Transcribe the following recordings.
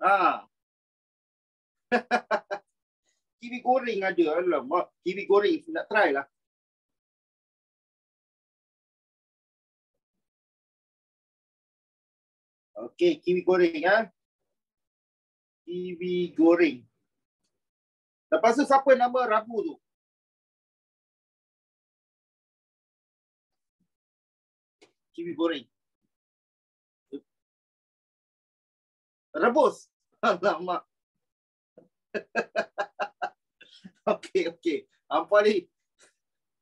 Ha. kiwi goreng ada. Alamak, kiwi goreng nak try lah. Okey, kiwi goreng ah. Kiwi goreng. Lepas tu siapa nama Rabu tu? Kiwi goreng. Rebus. Alamak. okey, okey. Apa ni?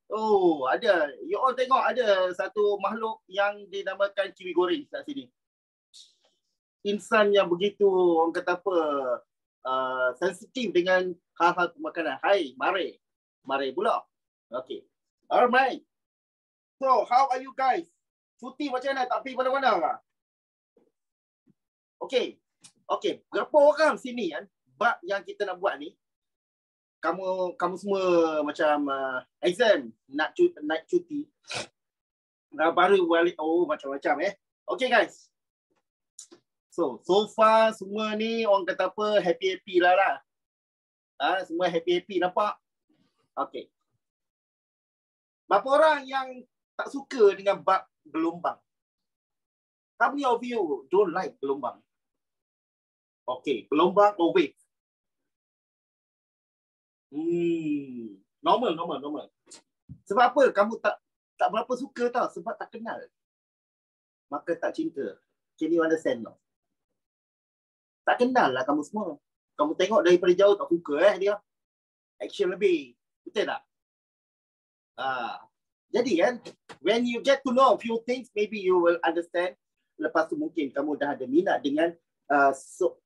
Oh, ada. You all tengok ada satu makhluk yang dinamakan kiwi goreng kat sini. Insan yang begitu, orang kata apa, uh, sensitif dengan hal-hal makanan. Hai, mari. Mari pula. Okay. Alright. So, how are you guys? Cuti macam mana? Tak pergi mana-mana lah. Okay. Okay. Berapa orang sini kan? Bab yang kita nak buat ni. Kamu kamu semua macam uh, exam nak cuti, nak cuti. Dah baru balik. Oh, macam-macam eh. Okay guys. So, so far semua ni orang kata apa happy-happy lah lah. Ha, semua happy-happy nampak? Okay. Berapa orang yang tak suka dengan bab gelombang? How many of you don't like gelombang? Okay, gelombang or wave? Hmm, normal, normal, normal. Sebab apa kamu tak tak berapa suka tau? Sebab tak kenal. Maka tak cinta. Can you understand no? Tak kenal lah kamu semua kamu tengok daripada jauh tak suka eh dia. Action lebih. Betul tak? Ah. Jadi kan, when you get to know a few things, maybe you will understand. Lepas tu mungkin kamu dah ada minat dengan uh, so,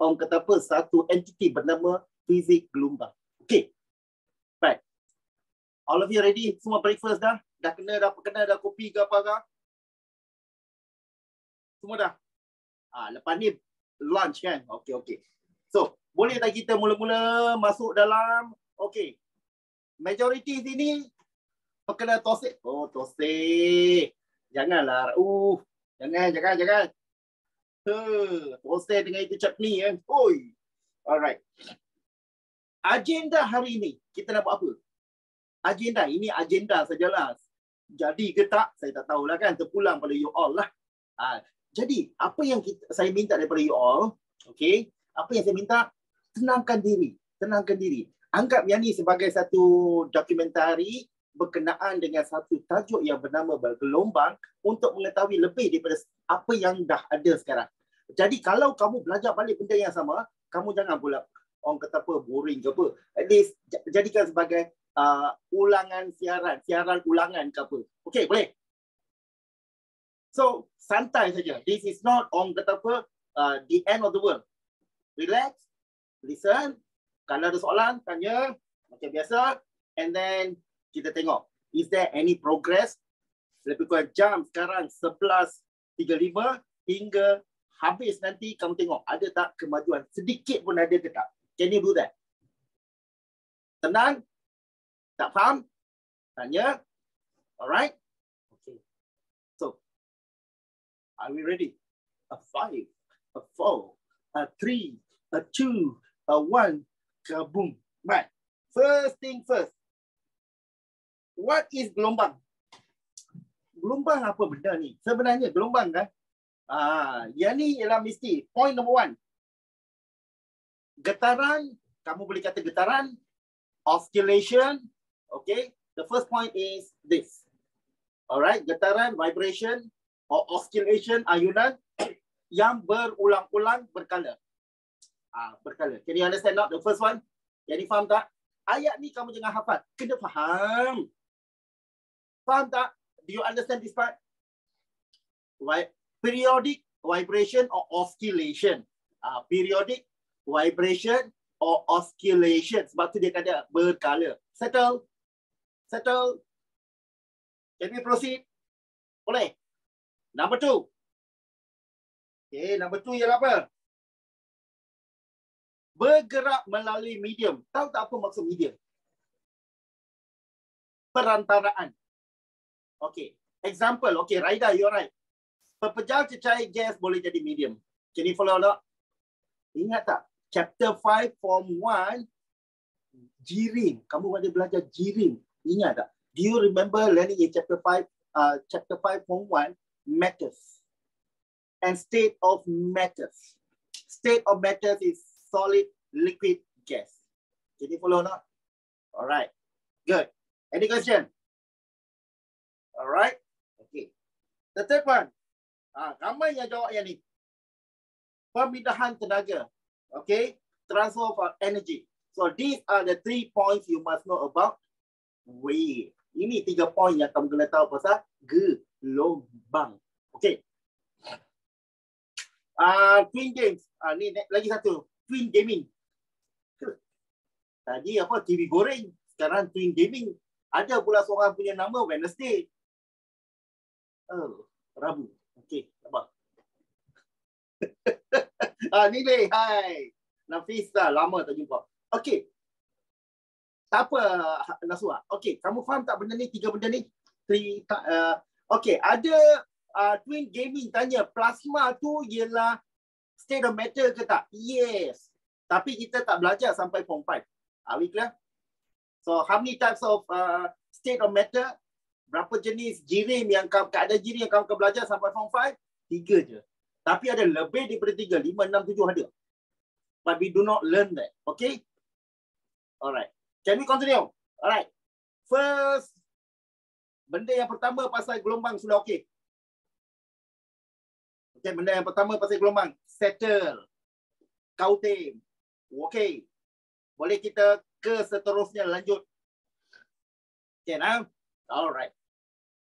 orang kata apa, satu entity bernama fizik gelombang. Okay. Right. All of you ready? Semua breakfast dah? Dah kena, dah kena, dah kopi ke apa ke? Semua dah? Ah, lepas ni lunch kan? Okay, okay. So, boleh tak kita mula-mula masuk dalam okey. Majority sini kena tosik. Oh, tosik. Janganlah. Uh, jangan, jangan, jangan. Tosik dengan itu chutney eh. Oi. Alright. Agenda hari ini kita nak buat apa? Agenda ini agenda sajalah. Jadi ke tak? Saya tak tahulah kan. Terpulang pada you all lah. Ha, jadi, apa yang kita, saya minta daripada you all, okay, apa yang saya minta tenangkan diri tenangkan diri anggap yang ni sebagai satu dokumentari berkenaan dengan satu tajuk yang bernama bergelombang untuk mengetahui lebih daripada apa yang dah ada sekarang jadi kalau kamu belajar balik benda yang sama kamu jangan pula orang kata apa boring ke apa. At least jadikan sebagai uh, ulangan siaran siaran ulangan ke apa. Okey boleh? So santai saja. This is not orang kata apa uh, the end of the world. Relax, listen. Kalau ada soalan, tanya. Macam biasa. And then kita tengok, is there any progress? Lebih kurang jam sekarang 11.35 hingga habis nanti kamu tengok ada tak kemajuan. Sedikit pun ada ke tak? Can you do that? Tenang? Tak faham? Tanya? Alright? Okay. So, are we ready? A five, a four, a three, a two, a one, kaboom. Right. First thing first. What is gelombang? Gelombang apa benda ni? Sebenarnya gelombang kan? Ah, yang ni ialah mesti point number one. Getaran, kamu boleh kata getaran, oscillation, okay? The first point is this. Alright, getaran, vibration, or oscillation, ayunan yang berulang-ulang berkala. Ah, berkala. Can you understand not the first one? Jadi faham tak? Ayat ni kamu jangan hafal. Kena faham. Faham tak? Do you understand this part? Why? Periodic vibration or oscillation. Ah, periodic vibration or oscillation. Sebab tu dia kata berkala. Settle? Settle? Can we proceed? Boleh? Number two. Okay, number two ialah apa? Bergerak melalui medium. Tahu tak apa maksud medium? Perantaraan. Okay. Example. Okay, Raida, you're right. Pepejal cecair gas boleh jadi medium. Can you follow tak? Ingat tak? Chapter 5 form 1 jirim. Kamu ada belajar jirim. Ingat tak? Do you remember learning in chapter 5 uh, chapter 5 form 1 matters and state of matters. State of matters is solid, liquid, gas. Can you follow not? All right. Good. Any question? All right. Okay. The third one. Ah, ramai yang jawab yang ni. Pemindahan tenaga. Okay. Transfer of energy. So these are the three points you must know about wave. Ini tiga poin yang kamu kena tahu pasal gelombang. Okay. Uh, twin games. Uh, ni lagi satu. Twin gaming. Tadi apa TV goreng. Sekarang twin gaming. Ada pula seorang punya nama Wednesday. Oh, Rabu. Okay, sabar. ah, ni le, hai. Nafisa, lama tak jumpa. Okay. Tak apa, Nasua. Okay, kamu faham tak benda ni? Tiga benda ni? Uh, okay, ada uh, Twin Gaming tanya, plasma tu ialah state of matter ke tak? Yes. Tapi kita tak belajar sampai form 5. Are we clear? So, how many types of uh, state of matter? Berapa jenis jirim yang kamu, ada jirim yang kamu akan belajar sampai form 5? Tiga je. Tapi ada lebih daripada tiga. Lima, enam, tujuh ada. But we do not learn that. Okay? Alright. Can we continue? Alright. First, benda yang pertama pasal gelombang sudah okey. Okay, benda yang pertama pasal gelombang. Settle. Counting. Okey. Boleh kita ke seterusnya lanjut. Okay, now. Alright.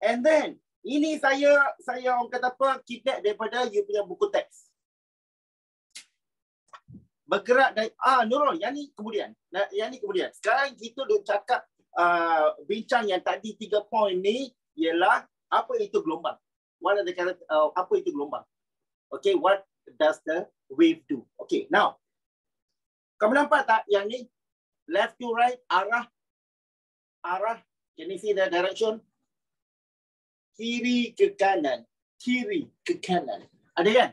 And then, ini saya saya orang kata apa, kidnap daripada you punya buku teks. Bergerak dari ah Nurul yang ni kemudian. Yang ni kemudian. Sekarang kita dah cakap uh, bincang yang tadi tiga poin ni ialah apa itu gelombang? What are the uh, apa itu gelombang? Okay what does the wave do? Okay now kamu nampak tak yang ni? Left to right arah arah can you see the direction kiri ke kanan kiri ke kanan ada kan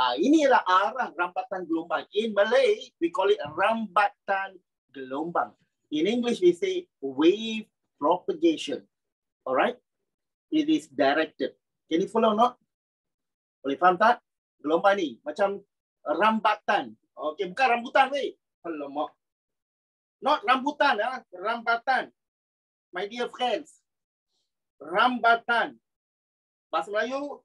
Ah, inilah arah rambatan gelombang. In Malay, we call it rambatan gelombang. In English, we say wave propagation. Alright? It is directed. Can you follow not? Boleh faham tak? Gelombang ni macam rambatan. Okay, bukan rambutan weh. Alamak. Not rambutan, ah, rambatan. My dear friends. Rambatan. Bahasa Melayu,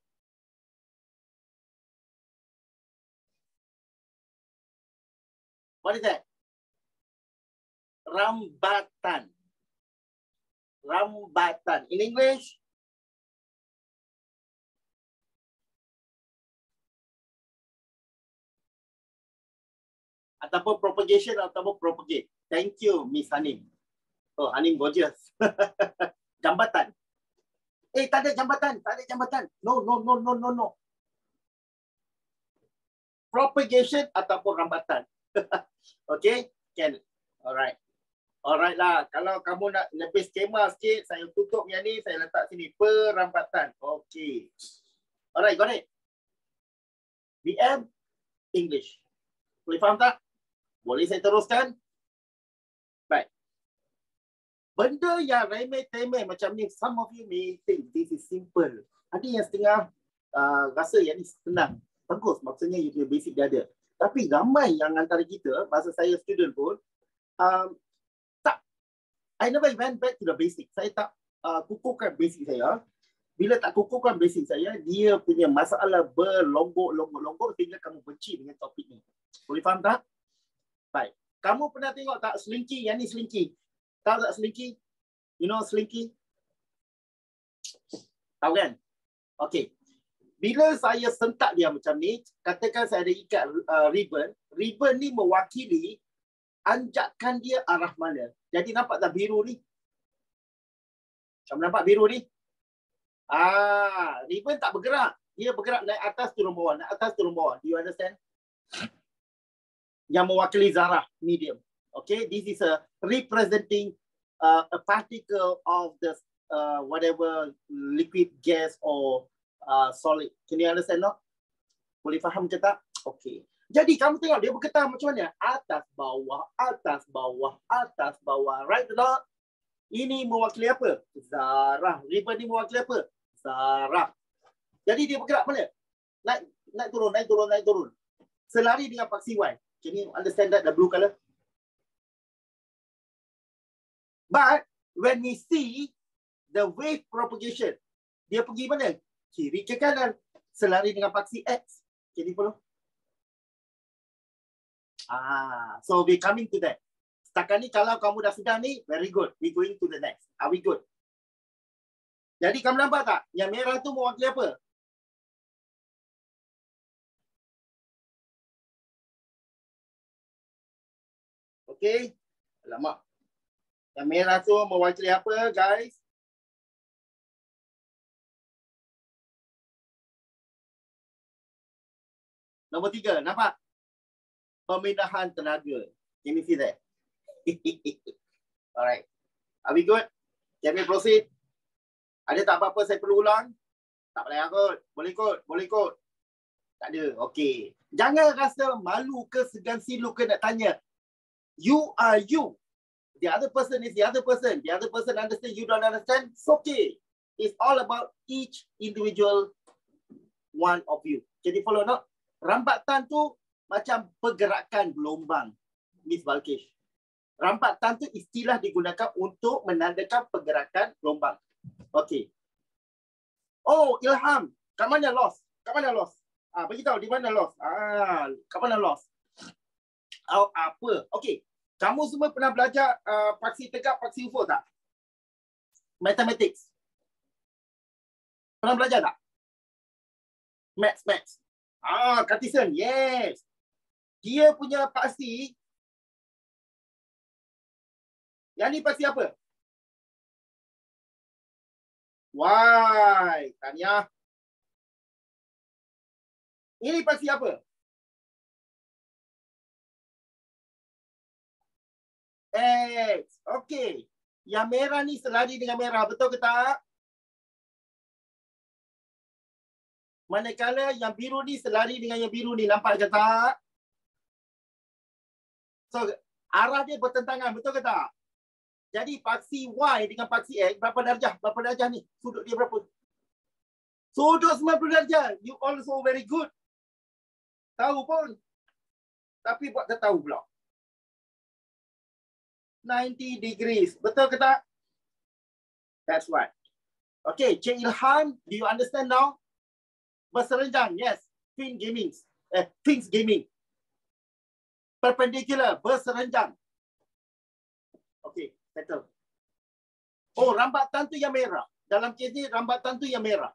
What is that? Rambatan. Rambatan. In English? Ataupun propagation ataupun propagate. Thank you, Miss Hanim. Oh, Hanim gorgeous. jambatan. Eh, tak ada jambatan. Tak ada jambatan. No, no, no, no, no, no. Propagation ataupun rambatan. okay, can. Alright. Alright lah. Kalau kamu nak lebih skema sikit, saya tutup yang ni, saya letak sini. Perampatan. Okay. Alright, got it? BM, English. Boleh faham tak? Boleh saya teruskan? Benda yang remeh-temeh macam ni, some of you may think this is simple. Ada yang setengah uh, rasa yang ni senang. Bagus, maksudnya you punya basic dia ada. Tapi ramai yang antara kita, masa saya student pun, um, tak, I never went back to the basic. Saya tak uh, kukuhkan basic saya. Bila tak kukuhkan basic saya, dia punya masalah berlonggok-longgok-longgok sehingga kamu benci dengan topik ni. Boleh faham tak? Baik. Kamu pernah tengok tak selinki? Yang ni selinki. Tahu tak selinki? You know selinki? Tahu kan? Okay bila saya sentak dia macam ni, katakan saya ada ikat uh, ribbon, ribbon ni mewakili anjakan dia arah mana. Jadi nampak tak biru ni? Kamu nampak biru ni? Ah, ribbon tak bergerak. Dia bergerak naik atas turun bawah, naik atas turun bawah. Do you understand? Yang mewakili zarah medium. Okay, this is a representing uh, a particle of the uh, whatever liquid gas or uh, solid. Can you understand not? Boleh faham ke tak? Okay. Jadi kamu tengok dia bergetar macam mana? Atas, bawah, atas, bawah, atas, bawah. Right not? Ini mewakili apa? Zarah. Ribbon ni mewakili apa? Zarah. Jadi dia bergerak mana? Naik, naik turun, naik turun, naik turun. Selari dengan paksi Y. Can you understand that? The blue color? But when we see the wave propagation, dia pergi mana? Kiri ke kanan. Selari dengan paksi X. You follow? Ah, so we coming to that. Setakat ni kalau kamu dah sedar ni, very good. We going to the next. Are we good? Jadi kamu nampak tak? Yang merah tu mewakili apa? Okay. Alamak. Yang merah tu mewakili apa guys? Nombor tiga, nampak? pemindahan tenaga. Can you see that? Alright. Are we good? Can we proceed? Ada tak apa-apa saya perlu ulang? Tak payah kot. Boleh kot. Boleh kot. Tak ada. Okay. Jangan rasa malu ke segan silu ke nak tanya. You are you. The other person is the other person. The other person understand, you don't understand. It's okay. It's all about each individual one of you. Jadi follow not? Rambatan tu macam pergerakan gelombang Miss Balkish. Rampatan tu istilah digunakan untuk menandakan pergerakan gelombang. Okey. Oh, Ilham. Kat mana lost? Kat mana lost? Ah, bagi tahu di mana lost? Ah, kat mana lost? Oh, apa? Okey. Kamu semua pernah belajar uh, paksi tegak, paksi UFO tak? Mathematics. Pernah belajar tak? Maths, maths. Ah, Cartesian. Yes dia punya paksi yang ni paksi apa? Y. Tanya. Ini paksi apa? X. Okey. Yang merah ni selari dengan merah. Betul ke tak? Manakala yang biru ni selari dengan yang biru ni. Nampak ke tak? So arah dia bertentangan, betul ke tak? Jadi paksi Y dengan paksi X berapa darjah? Berapa darjah ni? Sudut dia berapa? Sudut 90 darjah. You also very good. Tahu pun. Tapi buat tak tahu pula. 90 degrees. Betul ke tak? That's right. Okay, Cik Ilham, do you understand now? Berserenjang, yes. Twin Gaming. Eh, Twins Gaming perpendicular, berserenjang. Okey, settle. Oh, rambatan tu yang merah. Dalam kes ni, rambatan tu yang merah.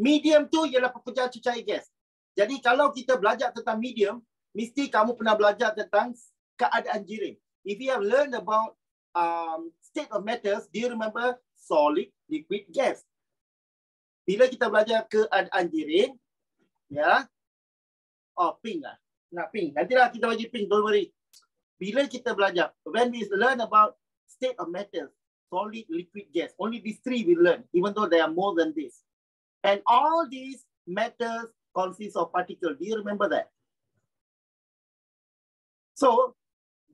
Medium tu ialah pepecahan cecair gas. Jadi kalau kita belajar tentang medium, mesti kamu pernah belajar tentang keadaan jiring. If you have learned about um, state of matters, do you remember solid, liquid, gas? Bila kita belajar keadaan jiring, ya, oh pink lah nak ping. Nantilah kita bagi ping, don't worry. Bila kita belajar, when we learn about state of matter, solid, liquid, gas, only these three we learn, even though there are more than this. And all these matters consist of particles. Do you remember that? So,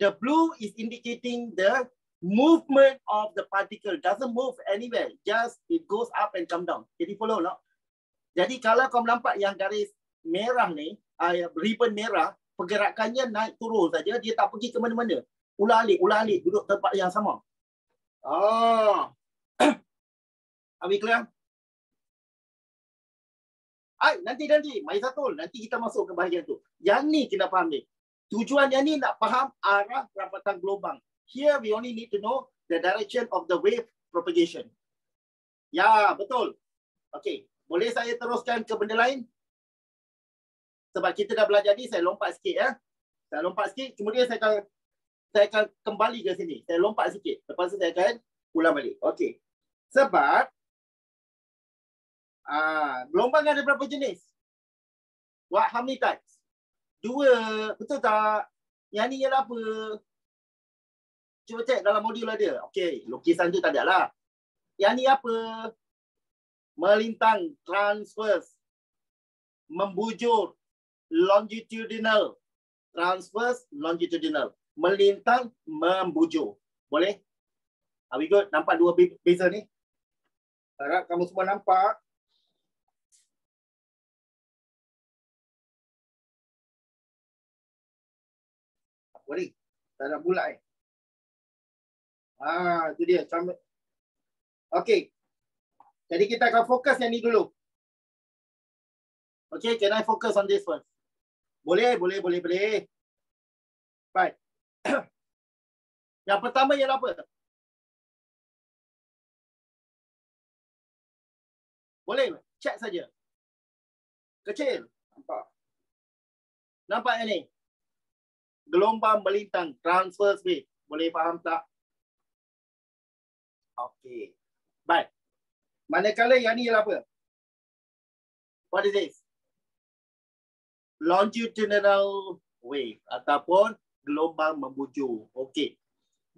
the blue is indicating the movement of the particle. Doesn't move anywhere. Just it goes up and come down. Jadi follow no? Jadi kalau kau nampak yang garis merah ni, uh, ribbon merah, pergerakannya naik turun saja, dia tak pergi ke mana-mana. Ulang alik, ulang alik, duduk tempat yang sama. Ah. Abi clear? Hai, nanti nanti, satu, nanti kita masuk ke bahagian tu. Yang ni kena faham ni. Tujuan yang ni nak faham arah rapatan gelombang. Here we only need to know the direction of the wave propagation. Ya, betul. Okey, boleh saya teruskan ke benda lain? sebab kita dah belajar ni saya lompat sikit ya. Saya lompat sikit kemudian saya akan saya akan kembali ke sini. Saya lompat sikit. Lepas tu saya akan ulang balik. Okey. Sebab ah gelombang ada berapa jenis? What how many types? Dua. Betul tak? Yang ni ialah apa? Cuba cek dalam modul ada. Okey, lukisan tu tak ada lah. Yang ni apa? Melintang, transverse, membujur, longitudinal. Transverse, longitudinal. Melintang, membujur. Boleh? Are we good? Nampak dua beza ni? Harap kamu semua nampak. Ni? Tak nak bulat eh. Ah, itu dia. Okey. Jadi kita akan fokus yang ni dulu. Okay, can I focus on this one? Boleh, boleh, boleh, boleh. Right. yang pertama ialah apa? Boleh, check saja. Kecil. Nampak. Nampak yang ni? Gelombang melintang, transfer speed. Boleh faham tak? Okay. Baik. Manakala yang ni ialah apa? What is this? Longitudinal wave ataupun gelombang membujur. Okay.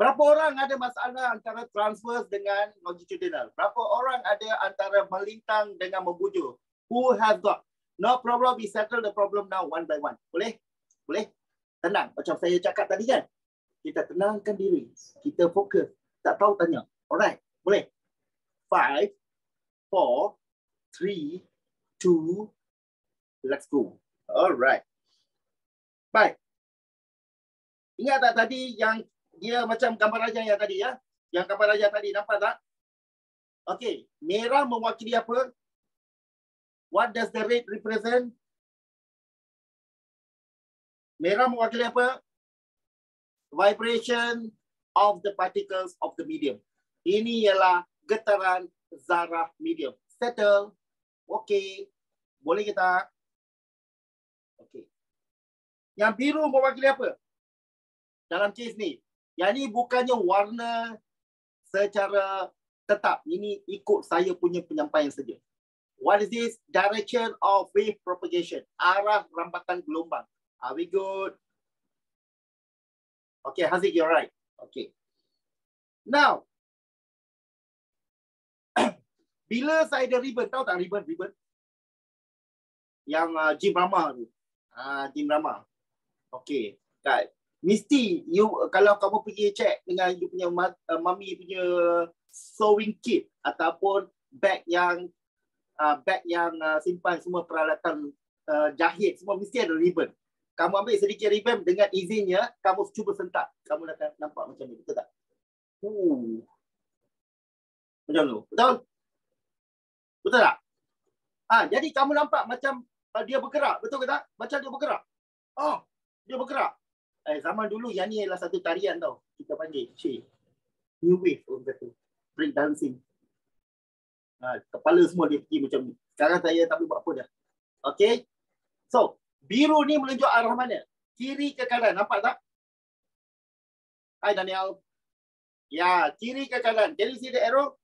Berapa orang ada masalah antara transverse dengan longitudinal? Berapa orang ada antara melintang dengan membujur? Who has got? No problem, we settle the problem now one by one. Boleh? Boleh? Tenang. Macam saya cakap tadi kan? Kita tenangkan diri. Kita fokus. Tak tahu tanya. Alright. Boleh? Five, four, three, two, let's go. Alright. Baik. Ingat tak tadi yang dia macam gambar raja yang tadi ya? Yang gambar raja tadi nampak tak? Okey, merah mewakili apa? What does the red represent? Merah mewakili apa? Vibration of the particles of the medium. Ini ialah getaran zarah medium. Settle. Okey. Boleh kita? Okey. Yang biru mewakili apa? Dalam case ni. Yang ni bukannya warna secara tetap. Ini ikut saya punya penyampaian saja. What is this? Direction of wave propagation. Arah rambatan gelombang. Are we good? Okay, Haziq, you're right. Okay. Now, bila saya ada ribbon, tahu tak ribbon? ribbon? Yang uh, Jim Rama tu. Uh, Jim Rama. Okay. Kat, mesti you kalau kamu pergi check dengan you punya uh, mami punya sewing kit ataupun bag yang uh, bag yang uh, simpan semua peralatan uh, jahit semua mesti ada ribbon. Kamu ambil sedikit ribbon dengan izinnya kamu cuba sentak. Kamu akan nampak macam ni, betul tak? Uh. Macam tu. Betul? Betul tak? Ha, jadi kamu nampak macam uh, dia bergerak. Betul ke tak? Macam dia bergerak. Oh, dia bergerak. Eh, zaman dulu yang ni adalah satu tarian tau. Kita panggil. Cik. New wave orang kata. Break dancing. Ha, kepala semua dia pergi macam ni. Sekarang saya tak boleh buat apa dah. Okay. So, biru ni menunjuk arah mana? Kiri ke kanan. Nampak tak? Hai Daniel. Ya, kiri ke kanan. Can you see the arrow?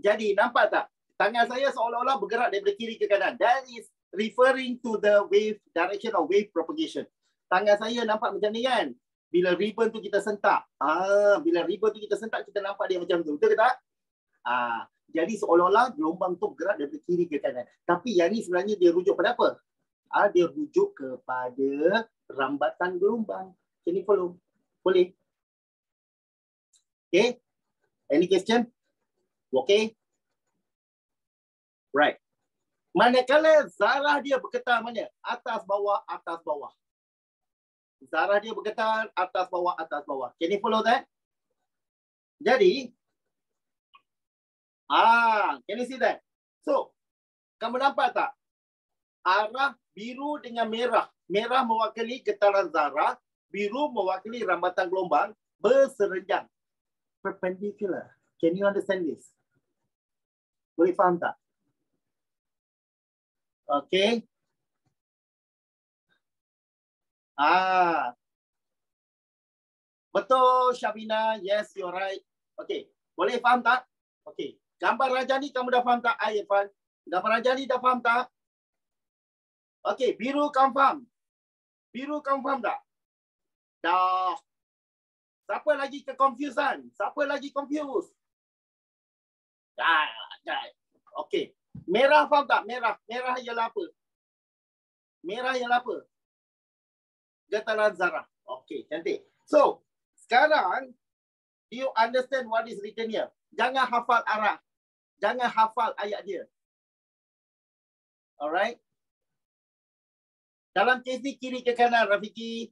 Jadi nampak tak? Tangan saya seolah-olah bergerak daripada kiri ke kanan. That is referring to the wave direction of wave propagation. Tangan saya nampak macam ni kan? Bila ribbon tu kita sentak. Ah, bila ribbon tu kita sentak kita nampak dia macam tu. Betul ke tak? Ah, jadi seolah-olah gelombang tu bergerak daripada kiri ke kanan. Tapi yang ni sebenarnya dia rujuk pada apa? Ah, dia rujuk kepada rambatan gelombang. Can you follow? Boleh? Okay. Any question? Okay. Right. Manakala zarah dia bergetar mana? Atas bawah, atas bawah. Zarah dia bergetar atas bawah, atas bawah. Can you follow that? Jadi, ah, can you see that? So, kamu nampak tak? Arah biru dengan merah. Merah mewakili getaran zarah, biru mewakili rambatan gelombang berserenjang. Perpendicular. Can you understand this? Boleh faham tak? Okay. Ah. Betul Syabina. Yes, you're right. Okay. Boleh faham tak? Okay. Gambar raja ni kamu dah faham tak? Ay, Irfan. Gambar raja ni dah faham tak? Okay. Biru faham? Biru faham tak? Dah. Siapa lagi ke confusion? Siapa lagi confused? Dah. Dah. Okay. Merah faham tak? Merah. Merah ialah apa? Merah yang apa? Getaran zarah. Okay, cantik. So, sekarang, do you understand what is written here? Jangan hafal arah. Jangan hafal ayat dia. Alright? Dalam kes ni kiri ke kanan, Rafiki?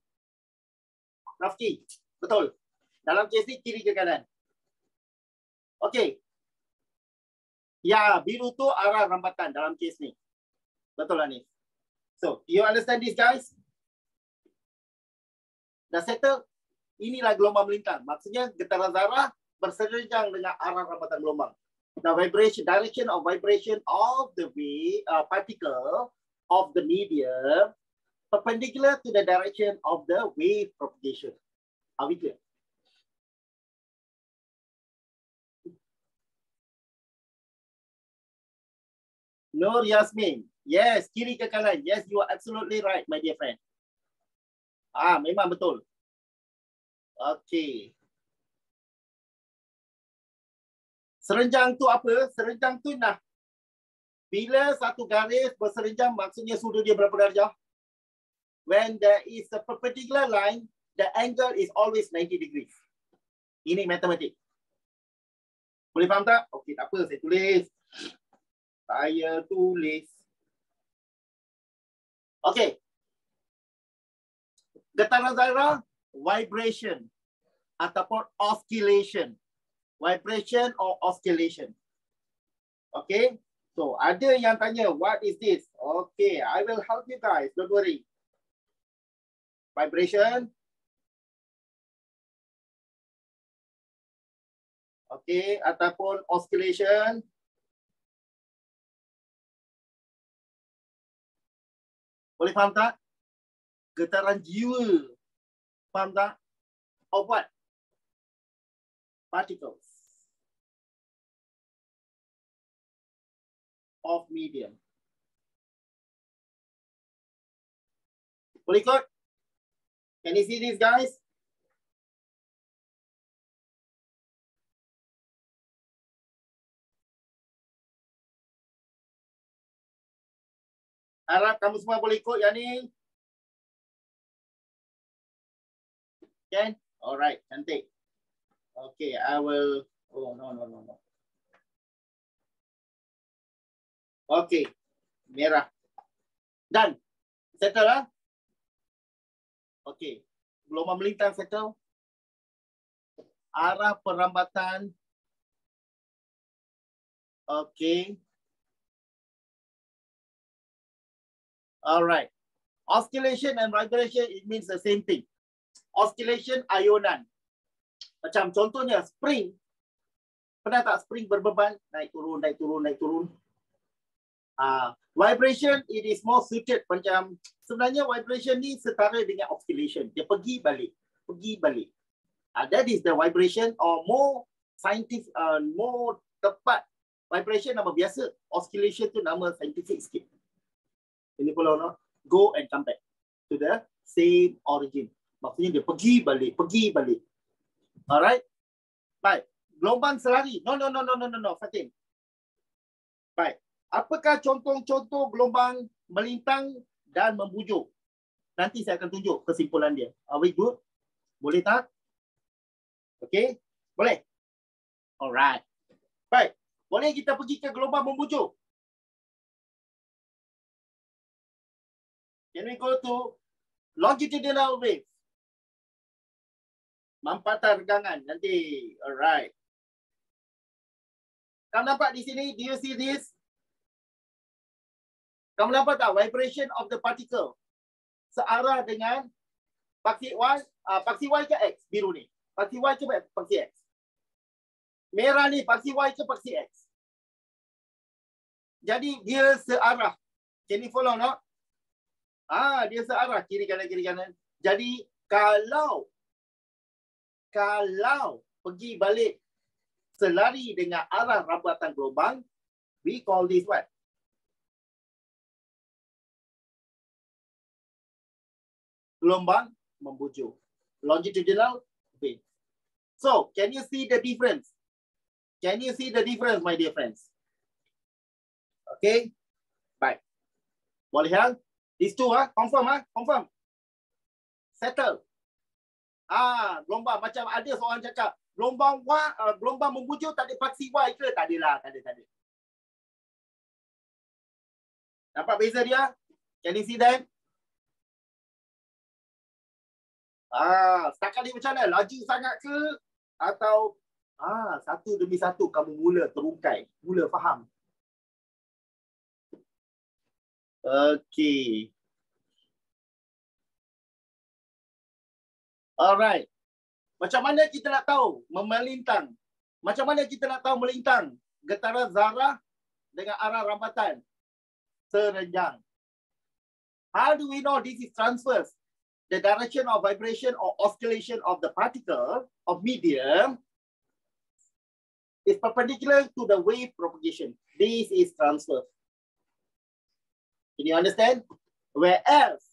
Rafiki, betul. Dalam kes ni kiri ke kanan. Okay. Ya, biru tu arah rambatan dalam kes ni. Betul lah ni. So, you understand this guys? Dah settle? Inilah gelombang melintang. Maksudnya getaran zarah berserenjang dengan arah rambatan gelombang. The vibration, direction of vibration of the uh, particle of the medium perpendicular to the direction of the wave propagation. Are we clear? Nur Yasmin. Yes, kiri ke kanan. Yes, you are absolutely right, my dear friend. Ah, memang betul. Okay. Serenjang tu apa? Serenjang tu nah. Bila satu garis berserenjang, maksudnya sudut dia berapa darjah? When there is a perpendicular line, the angle is always 90 degrees. Ini matematik. Boleh faham tak? Okey, tak apa. Saya tulis. Saya tulis. Okay. Getaran zarah, vibration ataupun oscillation. Vibration or oscillation. Okay. So, ada yang tanya, what is this? Okay, I will help you guys. Don't worry. Vibration. Okay, ataupun oscillation. Boleh faham tak? Getaran jiwa. Faham tak? Of what? Particles. Of medium. Boleh ikut? Can you see these guys? Harap kamu semua boleh ikut yang ni. Can? Alright, cantik. Okay, I will. Oh, no, no, no, no. Okay, merah. Dan, settle lah. Okay, gelombang melintang settle. Arah perambatan. Okay. All right. Oscillation and vibration, it means the same thing. Oscillation, ayunan. Macam contohnya spring. Pernah tak spring berbeban? Naik turun, naik turun, naik turun. Uh, vibration, it is more suited. Macam sebenarnya vibration ni setara dengan oscillation. Dia pergi balik. Pergi balik. Uh, that is the vibration or more scientific, uh, more tepat. Vibration nama biasa. Oscillation tu nama scientific sikit ini pulau no, go and come back to the same origin. Maksudnya dia pergi balik, pergi balik. Alright? Baik. Gelombang selari. No, no, no, no, no, no, no, Fatin. Baik. Apakah contoh-contoh gelombang melintang dan membujuk? Nanti saya akan tunjuk kesimpulan dia. Are we good? Boleh tak? Okay? Boleh? Alright. Baik. Boleh kita pergi ke gelombang membujuk? Can we go to longitudinal wave? Mampatan regangan nanti. Alright. Kamu nampak di sini? Do you see this? Kamu nampak tak vibration of the particle? Searah dengan paksi Y, uh, paksi Y ke X? Biru ni. Paksi Y ke paksi X? Merah ni paksi Y ke paksi X? Jadi dia searah. Can you follow not? Ah, dia searah kiri kanan kiri kanan. Jadi kalau kalau pergi balik selari dengan arah rambatan gelombang, we call this what? Gelombang membujuk. Longitudinal wave. So, can you see the difference? Can you see the difference, my dear friends? Okay. Baik. Boleh ya? These two ah, confirm ah, confirm. Settle. Ah, gelombang macam ada seorang cakap, gelombang Y, uh, gelombang membujur tak ada paksi Y ke? Tak adalah, tak ada, tak ada. Nampak beza dia? Can you see that? Ah, setakat ni macam mana? Laju sangat ke? Atau ah, satu demi satu kamu mula terungkai, mula faham. Okay. Alright. Macam mana kita nak tahu memelintang? Macam mana kita nak tahu melintang? Getaran zarah dengan arah rambatan serenjang. How do we know this is transverse? The direction of vibration or oscillation of the particle of medium is perpendicular to the wave propagation. This is transverse. Can you understand? Whereas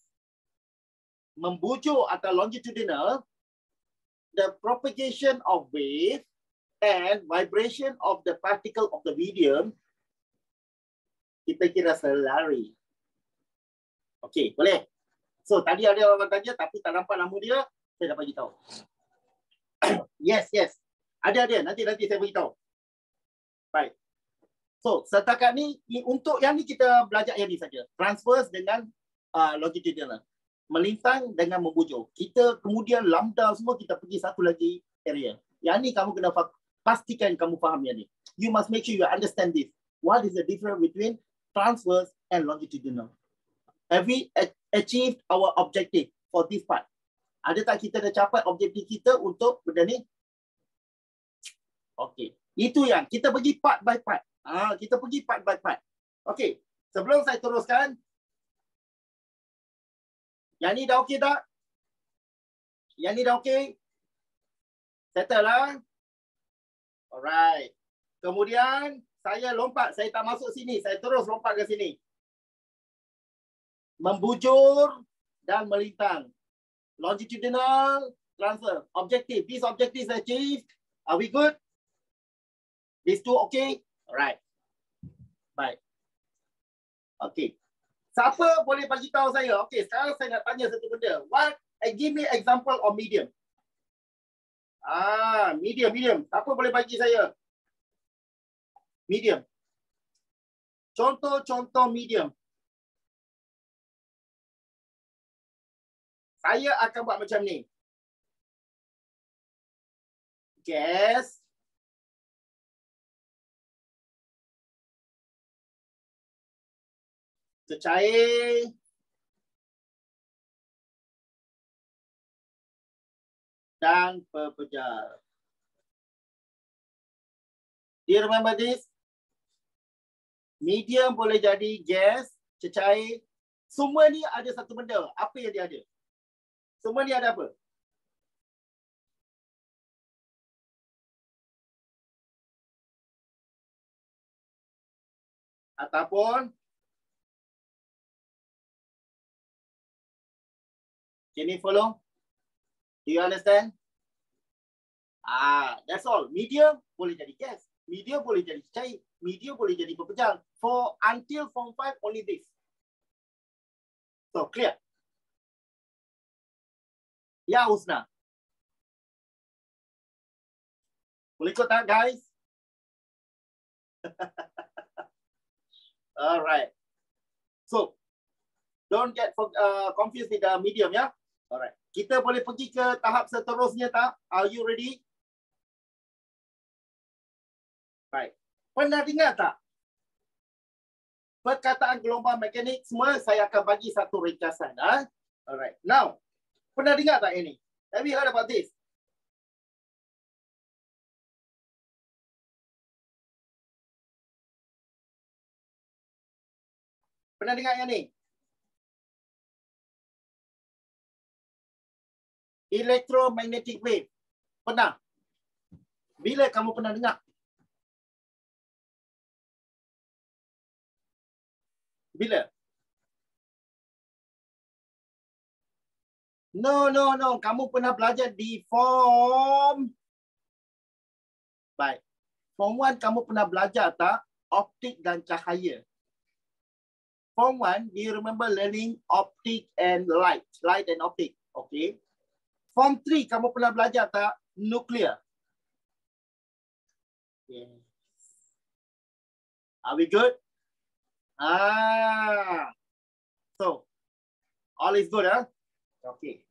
membujur atau longitudinal, the propagation of wave and vibration of the particle of the medium kita kira selari. Okey, boleh? So, tadi ada orang tanya tapi tak nampak nama dia, saya dah bagi tahu. yes, yes. Ada ada, nanti nanti saya bagi tahu. Baik. So, setakat ni untuk yang ni kita belajar yang ni saja. Transverse dengan uh, longitudinal. Melintang dengan membujur. Kita kemudian lambda semua kita pergi satu lagi area. Yang ni kamu kena pastikan kamu faham yang ni. You must make sure you understand this. What is the difference between transverse, and longitudinal. We achieved our objective for this part? Ada tak kita dah capai objektif kita untuk benda ni? Okay. Itu yang kita pergi part by part. Ah, kita pergi part by part. Okay. Sebelum saya teruskan. Yang ni dah okey tak? Yang ni dah okey? Settle lah. Alright. Kemudian saya lompat, saya tak masuk sini, saya terus lompat ke sini. Membujur dan melintang. Longitudinal transfer. Objective. This objective is achieved. Are we good? These two okay? Alright. Baik. Okay. Siapa boleh bagi tahu saya? Okay, sekarang saya nak tanya satu benda. What? Eh, give me example of medium. Ah, medium, medium. Siapa boleh bagi saya? medium. Contoh-contoh medium. Saya akan buat macam ni. Gas. Cecair. Dan pepejar. Do you remember this? medium boleh jadi gas, cecair. Semua ni ada satu benda. Apa yang dia ada? Semua ni ada apa? Ataupun Can you follow? Do you understand? Ah, that's all. Medium boleh jadi gas. Medium boleh jadi cair media boleh jadi berpejal. For until form 5, only this. So, clear? Ya, Usna. Boleh ikut tak, guys? Alright. So, don't get uh, confused with the medium, ya? Alright. Kita boleh pergi ke tahap seterusnya tak? Are you ready? Right. Pernah dengar tak? Perkataan gelombang mekanik semua saya akan bagi satu ringkasan. Ha? Alright. Now, pernah dengar tak ini? Have you heard about this? Pernah dengar yang ni? Electromagnetic wave. Pernah? Bila kamu pernah dengar? Bila? No, no, no. Kamu pernah belajar di form. Baik. Form 1 kamu pernah belajar tak? Optik dan cahaya. Form 1, do you remember learning optic and light? Light and optic. Okay. Form 3, kamu pernah belajar tak? Nuclear. Yes. Are we good? Ah. So, all is good, huh? Okay.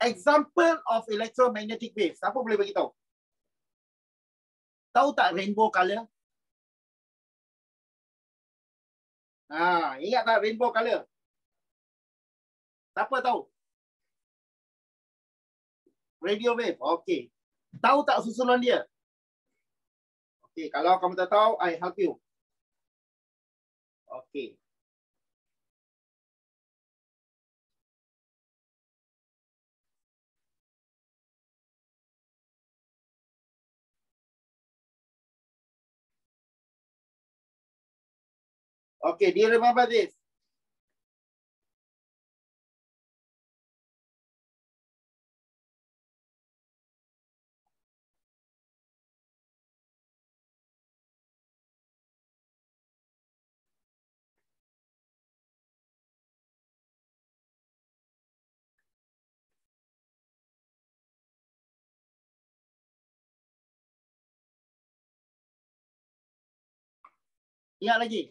Example of electromagnetic wave. Siapa boleh tahu? Tahu tak rainbow color? Ha, ingat tak rainbow color? Siapa tahu? Radio wave. Okey. Tahu tak susunan dia? Okey, kalau kamu tak tahu, I help you. Okey. Okay, do you remember this? Ingat lagi.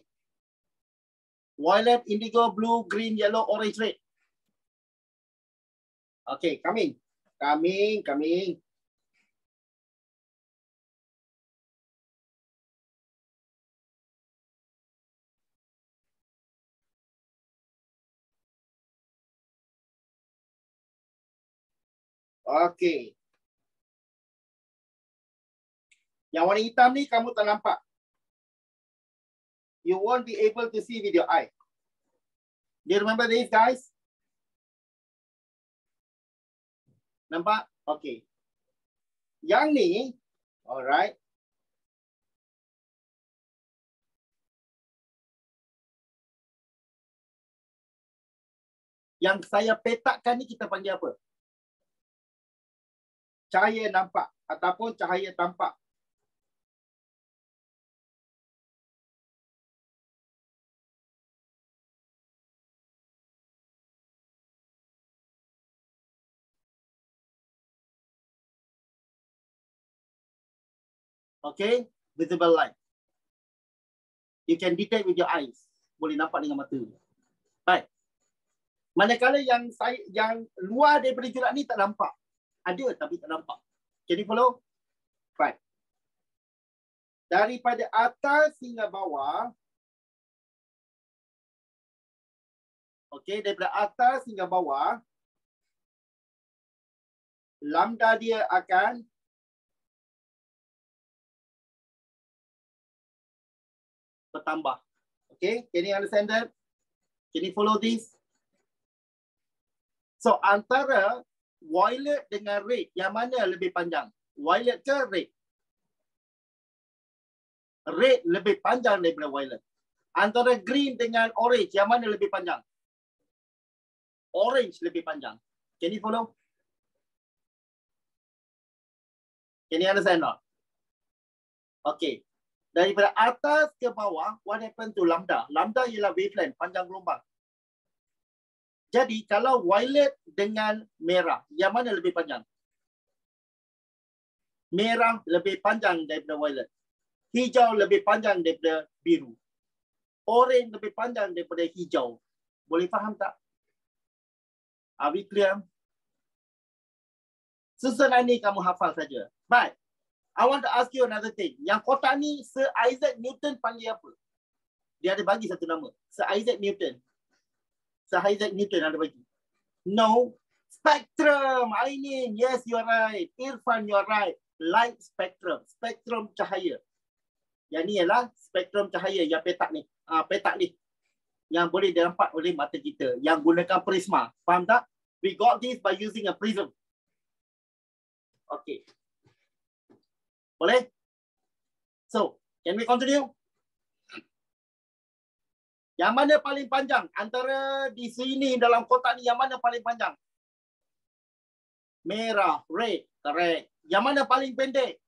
Violet, indigo, blue, green, yellow, orange, red. Okay, coming. Coming, coming. Okay. Yang warna hitam ni kamu tak nampak you won't be able to see with your eye. Do you remember these guys? Nampak? Okay. Yang ni, alright. Yang saya petakkan ni kita panggil apa? Cahaya nampak ataupun cahaya tampak. Okay, visible light. You can detect with your eyes. Boleh nampak dengan mata. Baik. Manakala yang saya yang luar daripada jurat ni tak nampak. Ada tapi tak nampak. Can you follow? Baik. Daripada atas hingga bawah. Okay, daripada atas hingga bawah. Lambda dia akan bertambah. Okay, can you understand that? Can you follow this? So antara violet dengan red, yang mana lebih panjang? Violet ke red? Red lebih panjang daripada violet. Antara green dengan orange, yang mana lebih panjang? Orange lebih panjang. Can you follow? Can you understand not? Okay daripada atas ke bawah, what happen to lambda? Lambda ialah wavelength, panjang gelombang. Jadi kalau violet dengan merah, yang mana lebih panjang? Merah lebih panjang daripada violet. Hijau lebih panjang daripada biru. Orange lebih panjang daripada hijau. Boleh faham tak? Are we clear? Susunan ini kamu hafal saja. Baik. I want to ask you another thing. Yang kotak ni Sir Isaac Newton panggil apa? Dia ada bagi satu nama. Sir Isaac Newton. Sir Isaac Newton ada bagi. No. Spectrum. Ainin. Yes, you are right. Irfan, you are right. Light spectrum. Spectrum cahaya. Yang ni ialah spektrum cahaya yang petak ni. Ah, petak ni. Yang boleh nampak oleh mata kita. Yang gunakan prisma. Faham tak? We got this by using a prism. Okay. Boleh? So, can we continue? Yang mana paling panjang? Antara di sini dalam kotak ni, yang mana paling panjang? Merah, red, correct. Yang mana paling pendek?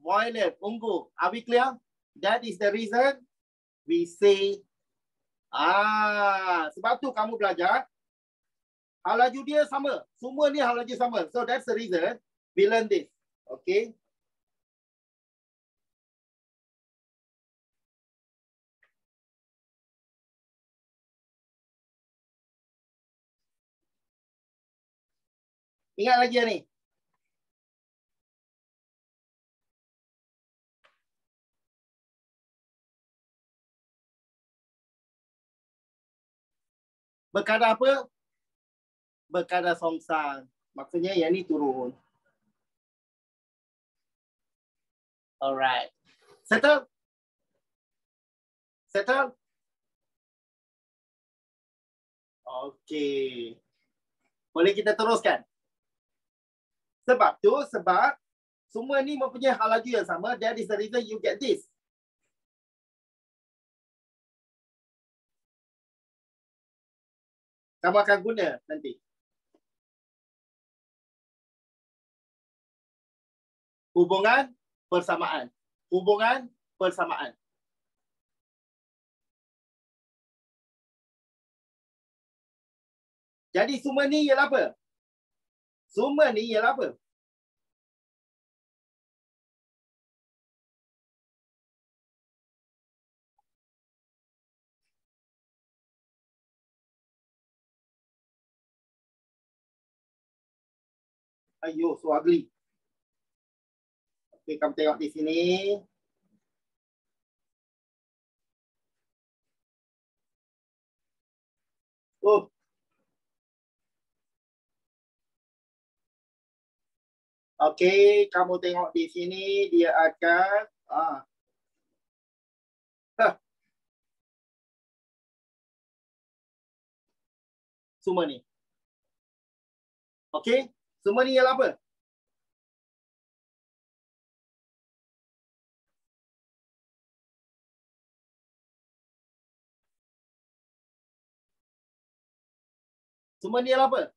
Violet, ungu. Are we clear? That is the reason we say ah sebab tu kamu belajar hal laju dia sama. Semua ni hal laju sama. So that's the reason we learn this. Okay. Ingat lagi ni. Berkadar apa? Berkadar songsang. Maksudnya yang ni turun. Alright. Settle? Settle? Okay. Boleh kita teruskan? Sebab tu, sebab semua ni mempunyai hal lagi yang sama. That is the reason you get this. kamu akan guna nanti. Hubungan persamaan. Hubungan persamaan. Jadi semua ni ialah apa? Semua ni ialah apa? Ayo, so ugly. Okey, kamu tengok di sini. Oh. Okey, kamu tengok di sini dia akan ah. Semua ni. Okey, semua ni ialah apa? Semua ni ialah apa?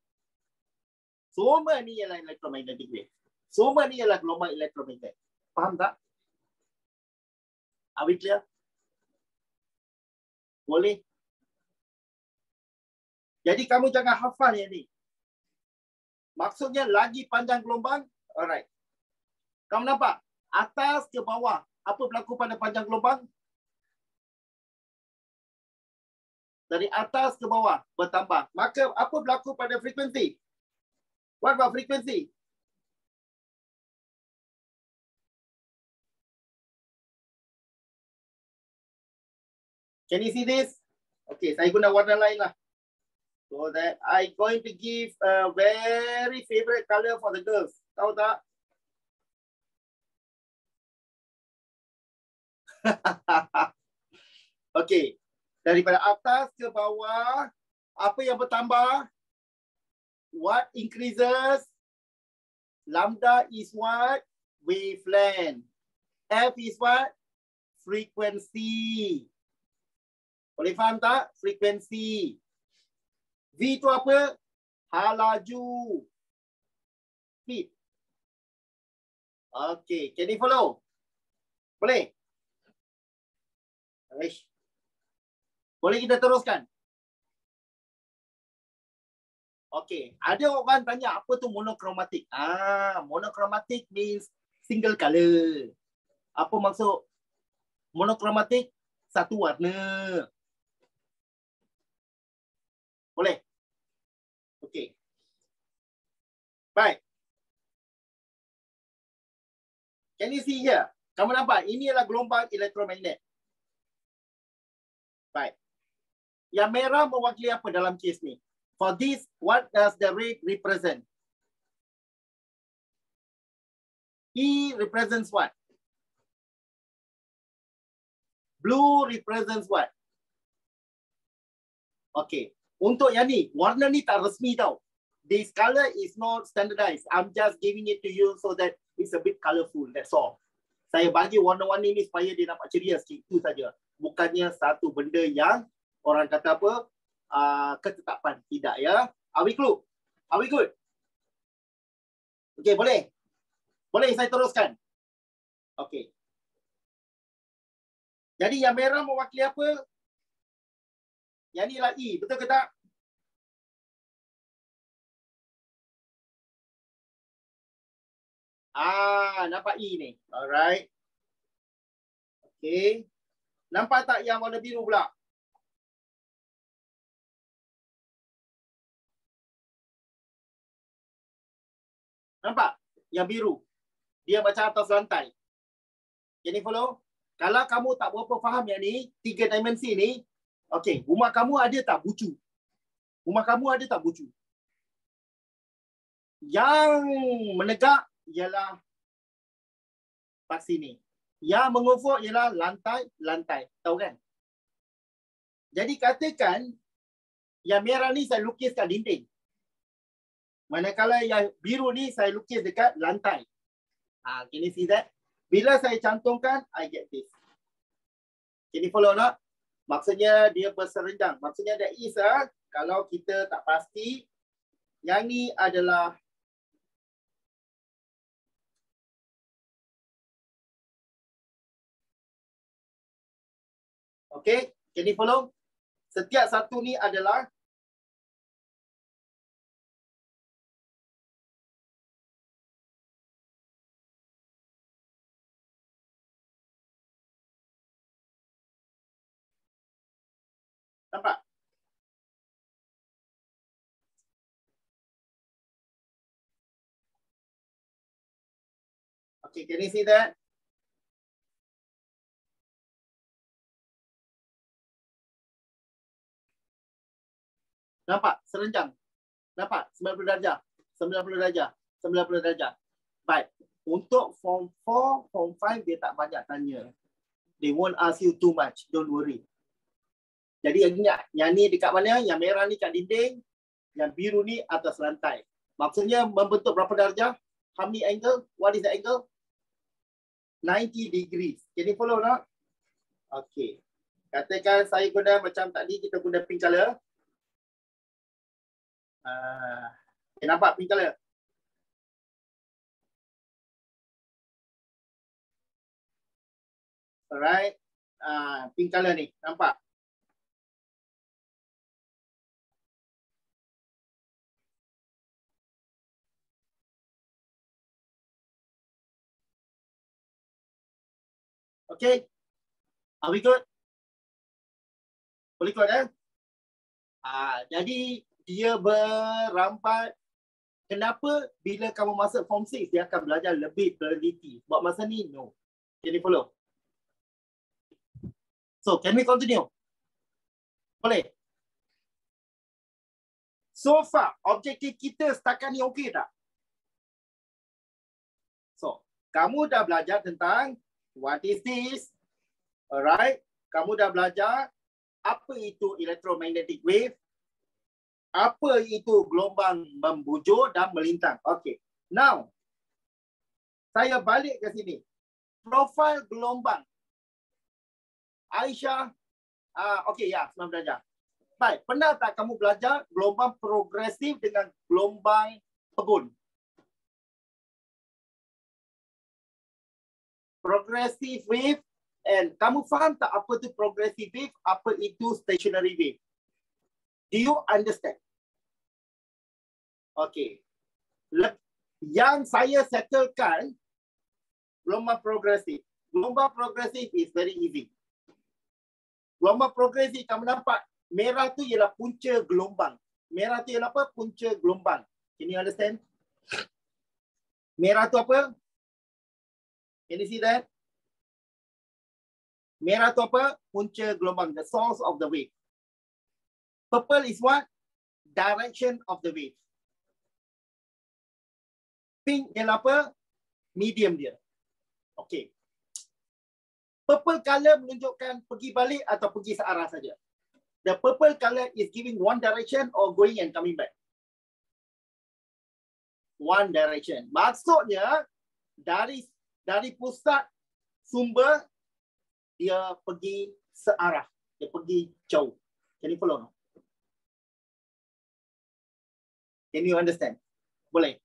Semua ni ialah electromagnetic wave. Semua ni ialah gelombang elektromagnetik. Faham tak? Are we clear? Boleh? Jadi kamu jangan hafal yang ni. Maksudnya lagi panjang gelombang. Alright. Kamu nampak? Atas ke bawah. Apa berlaku pada panjang gelombang? Dari atas ke bawah bertambah. Maka apa berlaku pada frekuensi? What about frequency? Can you see this? Okay, saya guna warna lain lah. So that I going to give a very favorite color for the girls. Tahu tak? okay. Daripada atas ke bawah, apa yang bertambah? What increases? Lambda is what? Wavelength. F is what? Frequency. Boleh faham tak? Frequency. V itu apa? Halaju. Speed. Okay, can you follow? Boleh? Aish. Boleh kita teruskan? Okay, ada orang tanya apa tu monokromatik? Ah, monokromatik means single color. Apa maksud monokromatik? Satu warna. Boleh? Okay. Baik. Can you see here? Kamu nampak? Ini adalah gelombang elektromagnet. Baik. Yang merah mewakili apa dalam kes ni? For this, what does the red represent? E represents what? Blue represents what? Okay. Untuk yang ni, warna ni tak resmi tau. This color is not standardized. I'm just giving it to you so that it's a bit colorful. That's all. Saya bagi warna-warna ni supaya dia nampak ceria sikit. Itu saja. Bukannya satu benda yang orang kata apa, uh, ketetapan. Tidak ya. Are we clue? Are we good? Okay, boleh? Boleh saya teruskan? Okay. Jadi yang merah mewakili apa? Yang ni lah E. Betul ke tak? Ah, nampak E ni. Alright. Okay. Nampak tak yang warna biru pula? Nampak? Yang biru. Dia macam atas lantai. Jadi follow? Kalau kamu tak berapa faham yang ni, tiga dimensi ni, okay, rumah kamu ada tak bucu? Rumah kamu ada tak bucu? Yang menegak ialah pas sini. Yang mengufuk ialah lantai-lantai. Tahu kan? Jadi katakan yang merah ni saya lukis kat dinding. Manakala yang biru ni saya lukis dekat lantai. Ah, can you see that? Bila saya cantumkan, I get this. Can you follow not? Maksudnya dia berserenjang. Maksudnya that is, ah, kalau kita tak pasti, yang ni adalah Okay, can you follow? Setiap satu ni adalah Nampak? Okay, can you see that? Nampak? Serenjang. Nampak? 90 darjah. 90 darjah. 90 darjah. Baik. Untuk form 4, form 5 dia tak banyak tanya. They won't ask you too much. Don't worry. Jadi ingat, yang ni dekat mana? Yang merah ni kat dinding. Yang biru ni atas lantai. Maksudnya membentuk berapa darjah? How many angle? What is the angle? 90 degrees. Can you follow not? Okay. Katakan saya guna macam tadi kita guna pink color. Uh, okay, nampak pink color? Alright. Uh, pink color ni. Nampak? Okay. Are we good? Boleh keluar eh? Ah, jadi dia berampat kenapa bila kamu masuk form 6 dia akan belajar lebih teliti? Buat masa ni no. Can you follow? So can we continue? Boleh? So far objektif kita setakat ni okey tak? So kamu dah belajar tentang what is this alright kamu dah belajar apa itu electromagnetic wave apa itu gelombang membujur dan melintang. Okey. Now, saya balik ke sini. Profil gelombang. Aisyah, uh, okey ya, semua belajar. Baik, pernah tak kamu belajar gelombang progresif dengan gelombang pebun? Progressive wave and kamu faham tak apa tu progressive wave, apa itu stationary wave? Do you understand? Okay. Yang saya settlekan gelombang progresif. Gelombang progresif is very easy. Gelombang progresif kamu nampak merah tu ialah punca gelombang. Merah tu ialah apa? Punca gelombang. Can you understand? Merah tu apa? Can you see that? Merah tu apa? Punca gelombang. The source of the wave. Purple is what? Direction of the wave. Pink ialah apa? Medium dia. Okay. Purple color menunjukkan pergi balik atau pergi searah saja. The purple color is giving one direction or going and coming back. One direction. Maksudnya dari dari pusat sumber dia pergi searah. Dia pergi jauh. Can you follow? No? Can you understand? Boleh.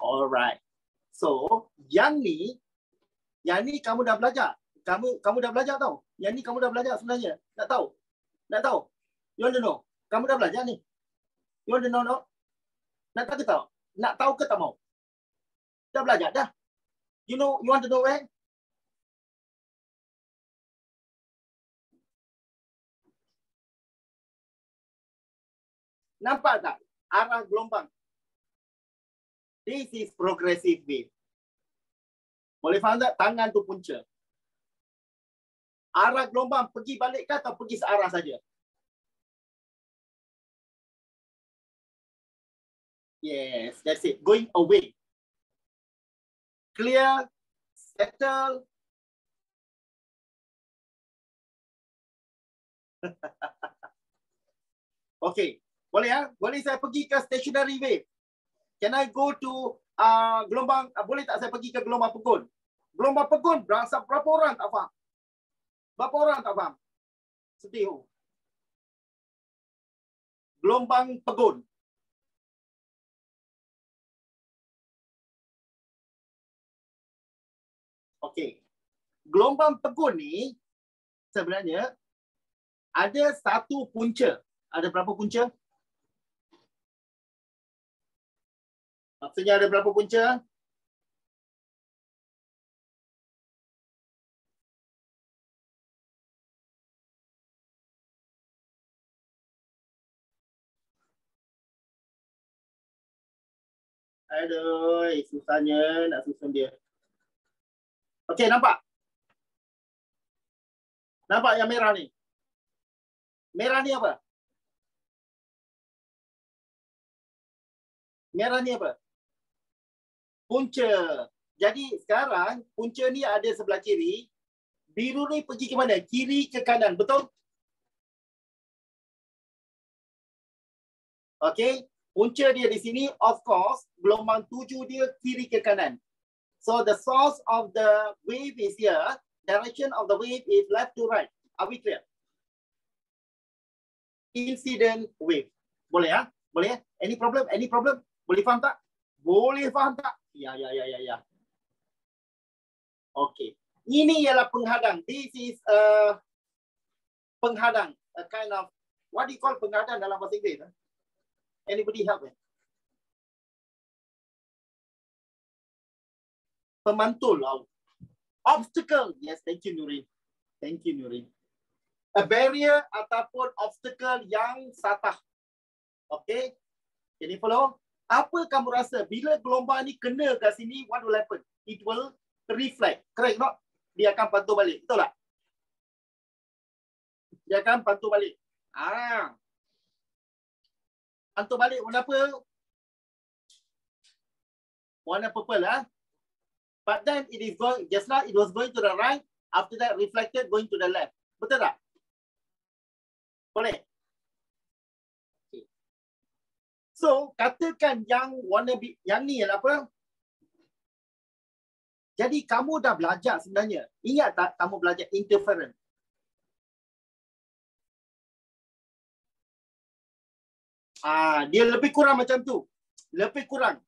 Alright. So, yang ni, yang ni kamu dah belajar. Kamu kamu dah belajar tau. Yang ni kamu dah belajar sebenarnya. Nak tahu? Nak tahu? You want to know? Kamu dah belajar ni. You want to know no? Nak tahu ke tahu? Nak tahu ke tak mau? Dah belajar dah. You know, you want to know where? Nampak tak arah gelombang? This is progressive wave. Boleh faham tak? Tangan tu punca. Arah gelombang pergi balik ke atau pergi searah saja? Yes, that's it. Going away. Clear, settle. okay. Boleh ya? Boleh saya pergi ke stationary wave? Can I go to uh, gelombang, uh, boleh tak saya pergi ke gelombang pegun? Gelombang pegun, berasa berapa orang tak faham? Berapa orang tak faham? Sedih. Gelombang pegun. Okey. Gelombang pegun ni sebenarnya ada satu punca. Ada berapa punca? Maksudnya ada berapa punca? Aduh, susahnya nak susun dia. Okey, nampak? Nampak yang merah ni? Merah ni apa? Merah ni apa? punca. Jadi sekarang punca ni ada sebelah kiri. Biru ni pergi ke mana? Kiri ke kanan. Betul? Okay. Punca dia di sini, of course, gelombang tujuh dia kiri ke kanan. So the source of the wave is here. Direction of the wave is left to right. Are we clear? Incident wave. Boleh ya? Boleh ya? Any problem? Any problem? Boleh faham tak? Boleh faham tak? Ya, ya, ya, ya, ya. Okay. Ini ialah penghadang. This is a penghadang. A kind of, what do you call penghadang dalam bahasa Inggeris? Huh? Anybody help me? Pemantul laut. Obstacle. Yes, thank you, Nurin. Thank you, Nurin. A barrier ataupun obstacle yang satah. Okay. Can you follow? apa kamu rasa bila gelombang ni kena kat sini what will happen it will reflect correct not dia akan pantul balik betul tak dia akan pantul balik ah pantul balik warna apa warna purple ah but then it is going just now it was going to the right after that reflected going to the left betul tak boleh So, katakan yang warna yang ni apa? Jadi kamu dah belajar sebenarnya. Ingat tak kamu belajar interference? Ah, dia lebih kurang macam tu. Lebih kurang.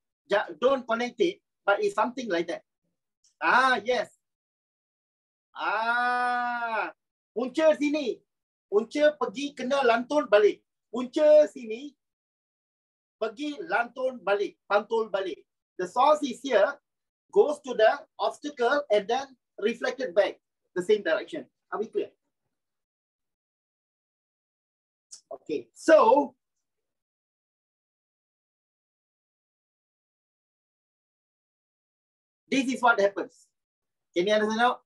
Don't connect it, but it's something like that. Ah, yes. Ah, punca sini. Punca pergi kena lantun balik. Punca sini pergi lantun balik, pantul balik. The source is here, goes to the obstacle and then reflected back the same direction. Are we clear? Okay, so this is what happens. Can you understand?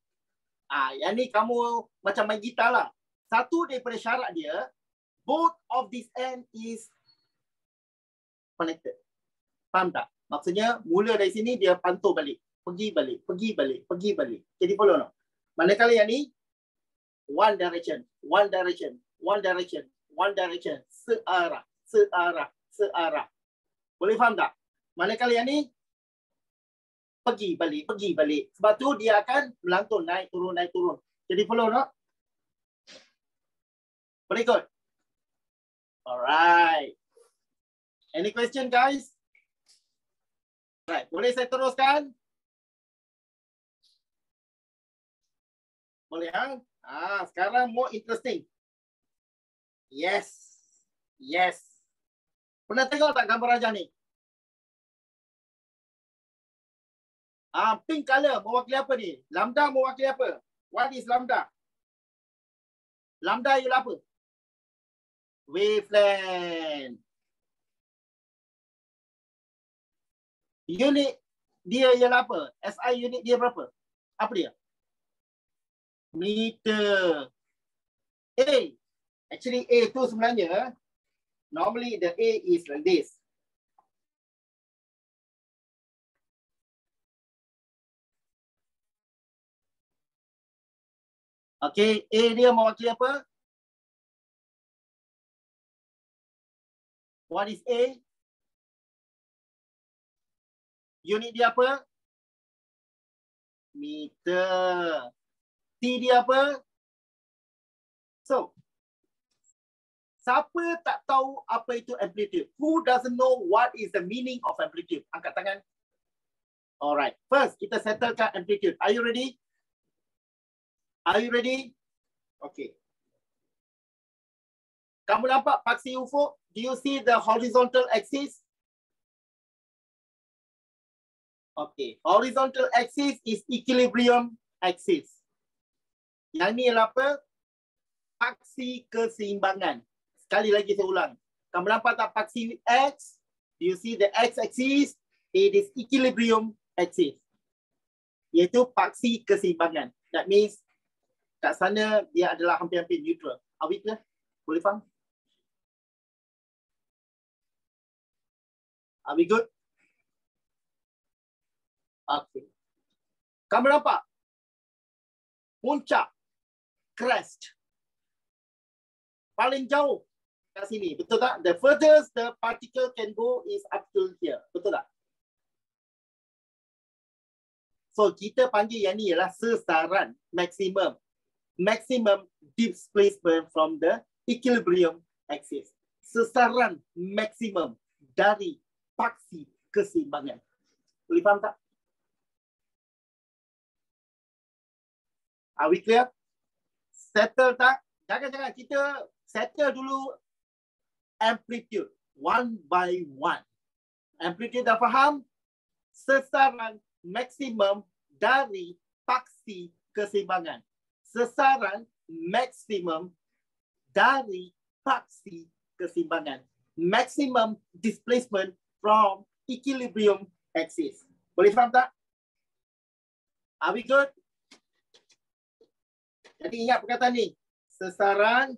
Ah, yang ni kamu macam main gitar lah. Satu daripada syarat dia, both of this end is connected. Faham tak? Maksudnya mula dari sini dia pantul balik. Pergi balik, pergi balik, pergi balik. Jadi follow no? Manakala yang ni, one direction, one direction, one direction, one direction. Searah, searah, searah. Boleh faham tak? Manakala yang ni, pergi balik, pergi balik. Sebab tu dia akan melantun, naik turun, naik turun. Jadi follow no? Boleh ikut? Alright. Any question guys? Right, boleh saya teruskan? Boleh ha? Ah, sekarang more interesting. Yes. Yes. Pernah tengok tak gambar rajah ni? Ah, pink color mewakili apa ni? Lambda mewakili apa? What is lambda? Lambda ialah apa? Wavelength. Unit dia ialah apa? SI unit dia berapa? Apa dia? Meter. A. Actually A tu sebenarnya normally the A is like this. Okay, A dia mewakili apa? What is A? Unit dia apa? Meter. T dia apa? So, siapa tak tahu apa itu amplitude? Who doesn't know what is the meaning of amplitude? Angkat tangan. Alright, first kita settlekan amplitude. Are you ready? Are you ready? Okay. Kamu nampak paksi UFO? Do you see the horizontal axis? Okay. Horizontal axis is equilibrium axis. Yang ni adalah apa? Paksi keseimbangan. Sekali lagi saya ulang. Kamu nampak tak paksi X? Do you see the X axis? It is equilibrium axis. Iaitu paksi keseimbangan. That means kat sana dia adalah hampir-hampir neutral. Are we clear? Boleh faham? Are we good? Okay. Kamu nampak? Puncak. Crest. Paling jauh kat sini. Betul tak? The furthest the particle can go is up to here. Betul tak? So kita panggil yang ni ialah sesaran maksimum maximum displacement from the equilibrium axis. Sesaran maksimum dari paksi keseimbangan. Boleh faham tak? Are we clear? Settle tak? Jangan-jangan kita settle dulu amplitude one by one. Amplitude dah faham? Sesaran maksimum dari paksi keseimbangan sesaran maksimum dari paksi kesimbangan. Maximum displacement from equilibrium axis. Boleh faham tak? Are we good? Jadi ingat perkataan ni. Sesaran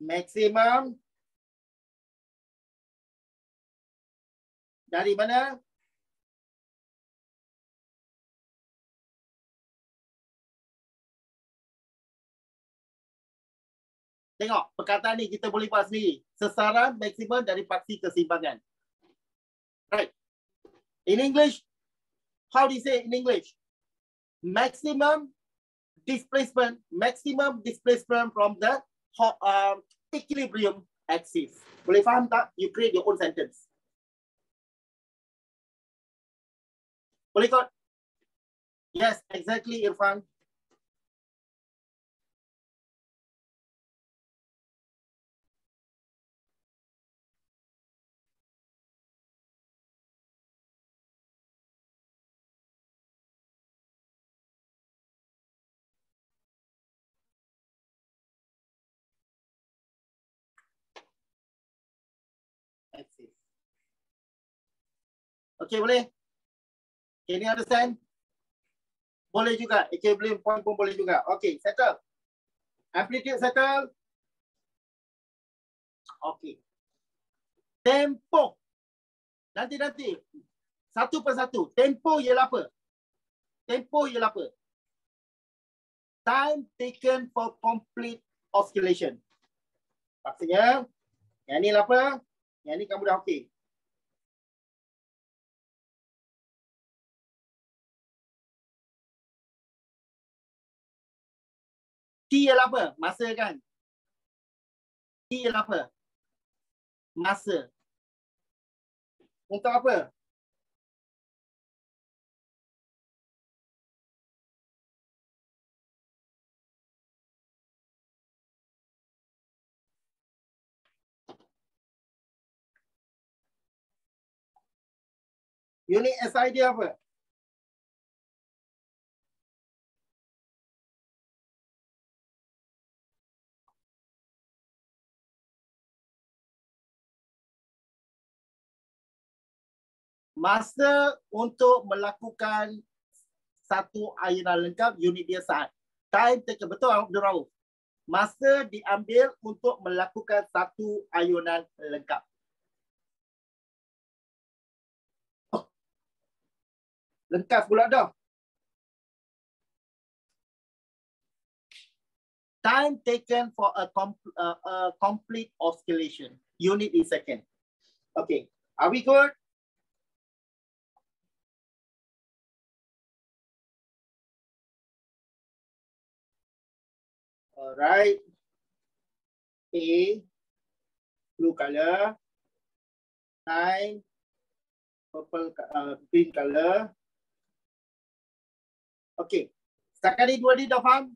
maksimum dari mana? Tengok, perkataan ni kita boleh buat sendiri. Sesaran maksimum dari paksi keseimbangan. Right. In English, how do you say in English? Maximum displacement, maximum displacement from the uh, equilibrium axis. Boleh faham tak? You create your own sentence. Boleh kot? Yes, exactly, Irfan. Okay, boleh? Can you understand? Boleh juga. Equilibrium point pun boleh juga. Okay, settle. Amplitude settle. Okay. Tempo. Nanti-nanti. Satu persatu. Tempo ialah apa? Tempo ialah apa? Time taken for complete oscillation. Maksudnya, yang ni lah apa? Yang ni kamu dah okey. T ialah apa? Masa kan? T ialah apa? Masa. Untuk apa? Unit SI dia apa? Masa untuk melakukan satu ayunan lengkap, unit dia saat. Time taken. Betul Abdul Rauf? Masa diambil untuk melakukan satu ayunan lengkap. Lengkap pula dah. Time taken for a, com uh, a complete oscillation. Unit in second. Okay. Are we good? All right. A, blue color. Nine, purple, uh, green color. Okay. Setakat ni dua ni dah faham?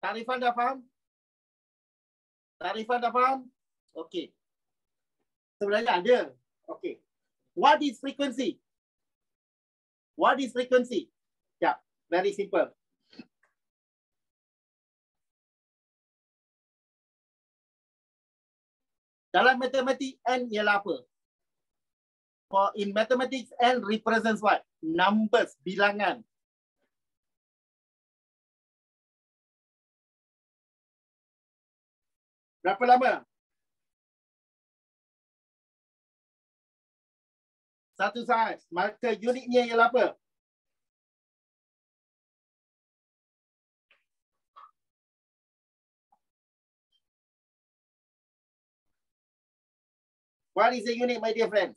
Tarifan dah faham? Tarifan dah faham? Okay. Sebenarnya ada. Okay. What is frequency? What is frequency? Yeah, very simple. Dalam matematik N ialah apa? For in mathematics N represents what? Numbers, bilangan. Berapa lama? Satu saat. Maka unitnya ialah apa? What is a unit, my dear friends?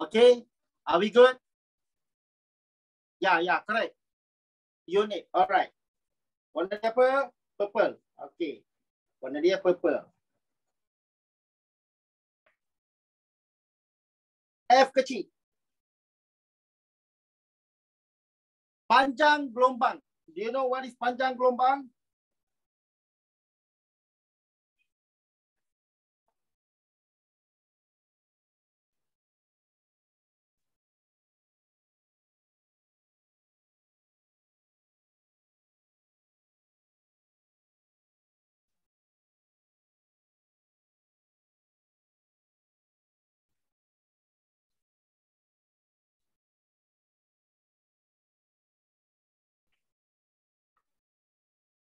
Okay, are we good? Yeah, yeah, correct. Unit, all right. Warna dia apa? Purple. Okay. Warna dia purple. F kecil. Panjang gelombang. Do you know what is panjang gelombang?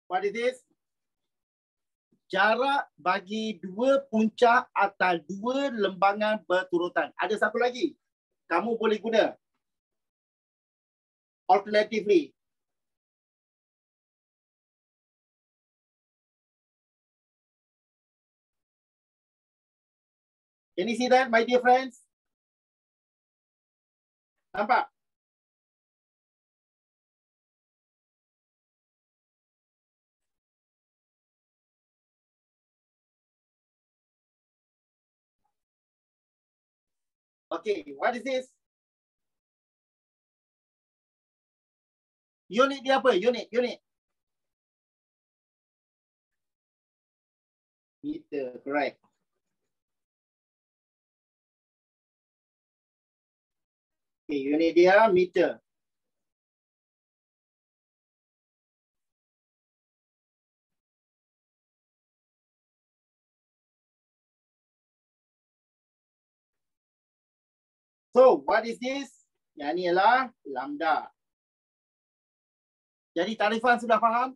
What is this? Jarak bagi dua puncak atau dua lembangan berturutan. Ada satu lagi. Kamu boleh guna. Alternatively. Can you see that, my dear friends? Nampak? Okay, what is this? Unit dia apa? Unit, unit. Meter, correct. Okay, unit dia meter. So, what is this? Yang ni ialah lambda. Jadi tarifan sudah faham?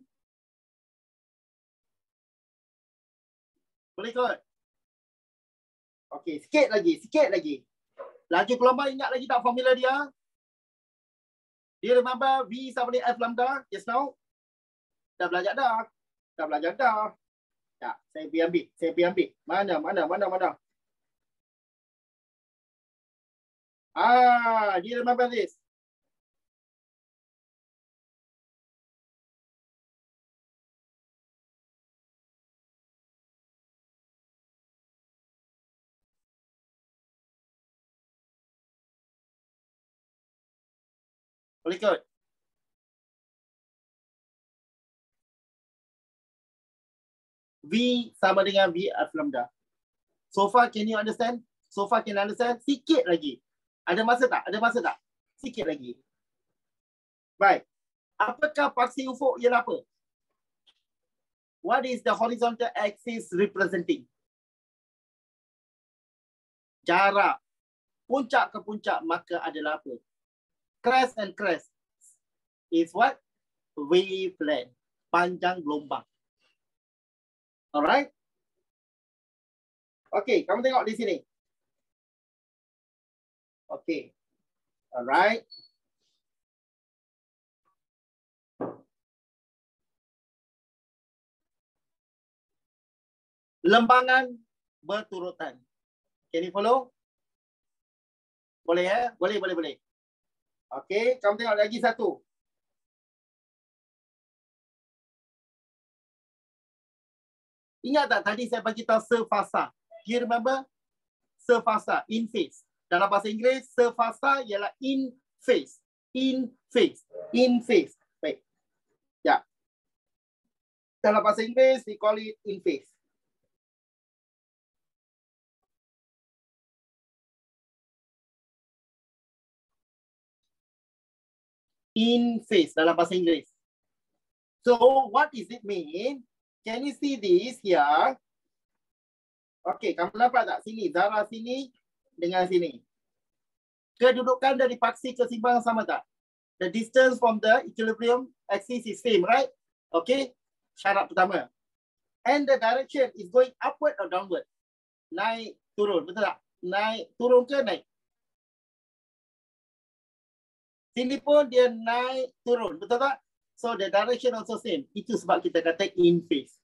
Boleh kot? Okey, sikit lagi, sikit lagi. Laju gelombang ingat lagi tak formula dia? Dia remember V sama F lambda just now? Dah belajar dah. Dah belajar dah. Ya, saya pergi ambil. Saya pergi ambil. Mana, mana, mana, mana. Ah, do you remember this? Very good. V sama dengan V at lambda. So far, can you understand? So far, can you understand? Sikit lagi. Ada masa tak? Ada masa tak? Sikit lagi. Baik. Apakah paksi ufuk ialah apa? What is the horizontal axis representing? Jarak puncak ke puncak maka adalah apa? Crest and crest is what? Wavelength. Panjang gelombang. Alright? Okay, kamu tengok di sini. Okay. Alright. lembangan berturutan. Can you follow? Boleh ya? Boleh, boleh, boleh. Okey, kamu tengok lagi satu. Ingat tak tadi saya bagi tahu sefasa? Do you remember? Sefasa, in phase. Dalam bahasa Inggeris, sefasa ialah in phase. In phase. In phase. Baik. Ya. Dalam bahasa Inggeris, we call it in phase. in phase dalam bahasa Inggeris. So what does it mean? Can you see this here? Okay, kamu nampak tak sini? Zara sini dengan sini. Kedudukan dari paksi keseimbangan sama tak? The distance from the equilibrium axis is same, right? Okay, syarat pertama. And the direction is going upward or downward? Naik, turun, betul tak? Naik, turun ke naik? Sini pun dia naik turun. Betul tak? So the direction also same. Itu sebab kita kata in phase.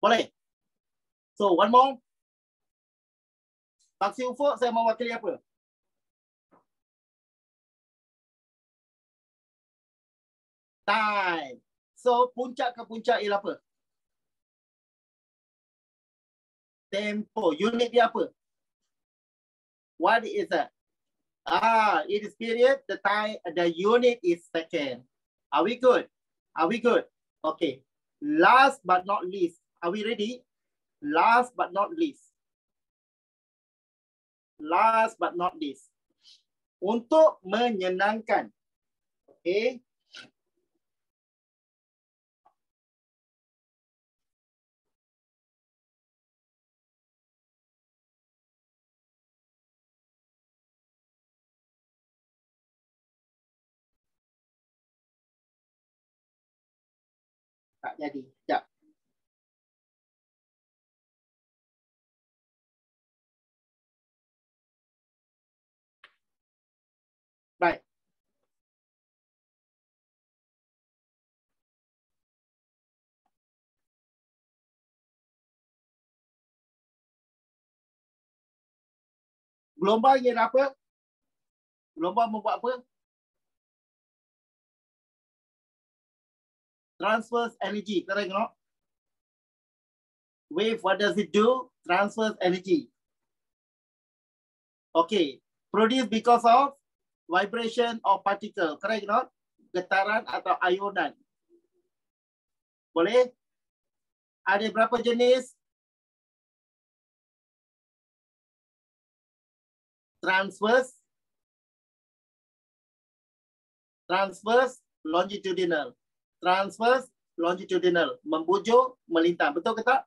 Boleh? So one more. Paksi ufuk saya mewakili apa? time. So puncak ke puncak ialah apa? Tempo. Unit dia apa? What is that? Ah, it is period. The time, the unit is second. Are we good? Are we good? Okay. Last but not least. Are we ready? Last but not least. Last but not least. Untuk menyenangkan. Okay. tak jadi. Sekejap. Gelombang ialah apa? Gelombang membuat apa? transfers energy, or not? Wave, what does it do? Transfers energy. Okay, produced because of vibration of particle, correct or not? Getaran atau ayonan. Boleh? Ada berapa jenis? Transverse. Transverse longitudinal. Transverse longitudinal. Membujur melintang. Betul ke tak?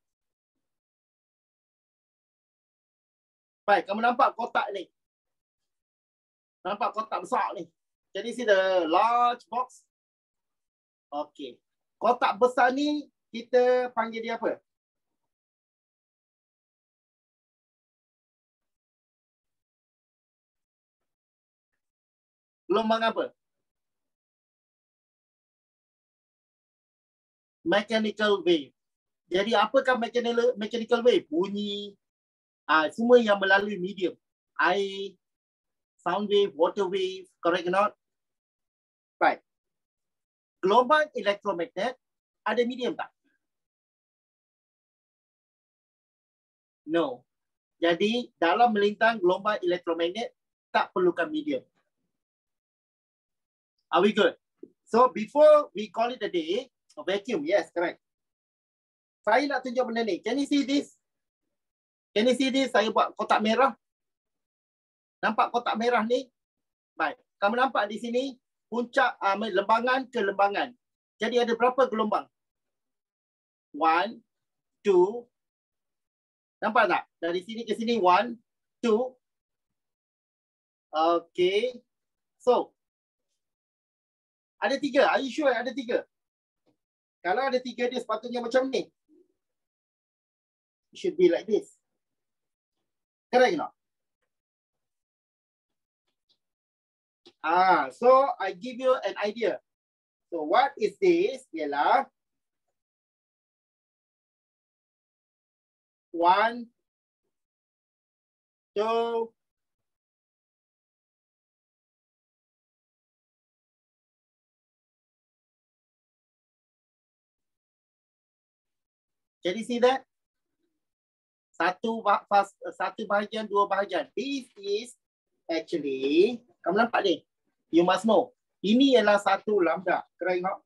Baik kamu nampak kotak ni? Nampak kotak besar ni? Jadi see the large box? Okey. Kotak besar ni kita panggil dia apa gelombang apa mechanical wave. Jadi apakah mechanical mechanical wave? Bunyi uh, semua yang melalui medium. Air, sound wave, water wave, correct or not? Right. Gelombang elektromagnet ada medium tak? No. Jadi dalam melintang gelombang elektromagnet tak perlukan medium. Are we good? So before we call it a day, a vacuum, yes, correct. Saya nak tunjuk benda ni. Can you see this? Can you see this? Saya buat kotak merah. Nampak kotak merah ni? Baik. Kamu nampak di sini puncak uh, lembangan ke lembangan. Jadi ada berapa gelombang? One, two, Nampak tak? Dari sini ke sini, one, two. Okay. So, ada tiga. Are you sure ada tiga? Kalau ada tiga, dia sepatutnya macam ni. It should be like this. Correct not? Ah, so I give you an idea. So what is this? Ialah One, two, Can you see that? Satu satu bahagian, dua bahagian. This is actually, kamu nampak ni? You must know. Ini ialah satu lambda. Kena tengok.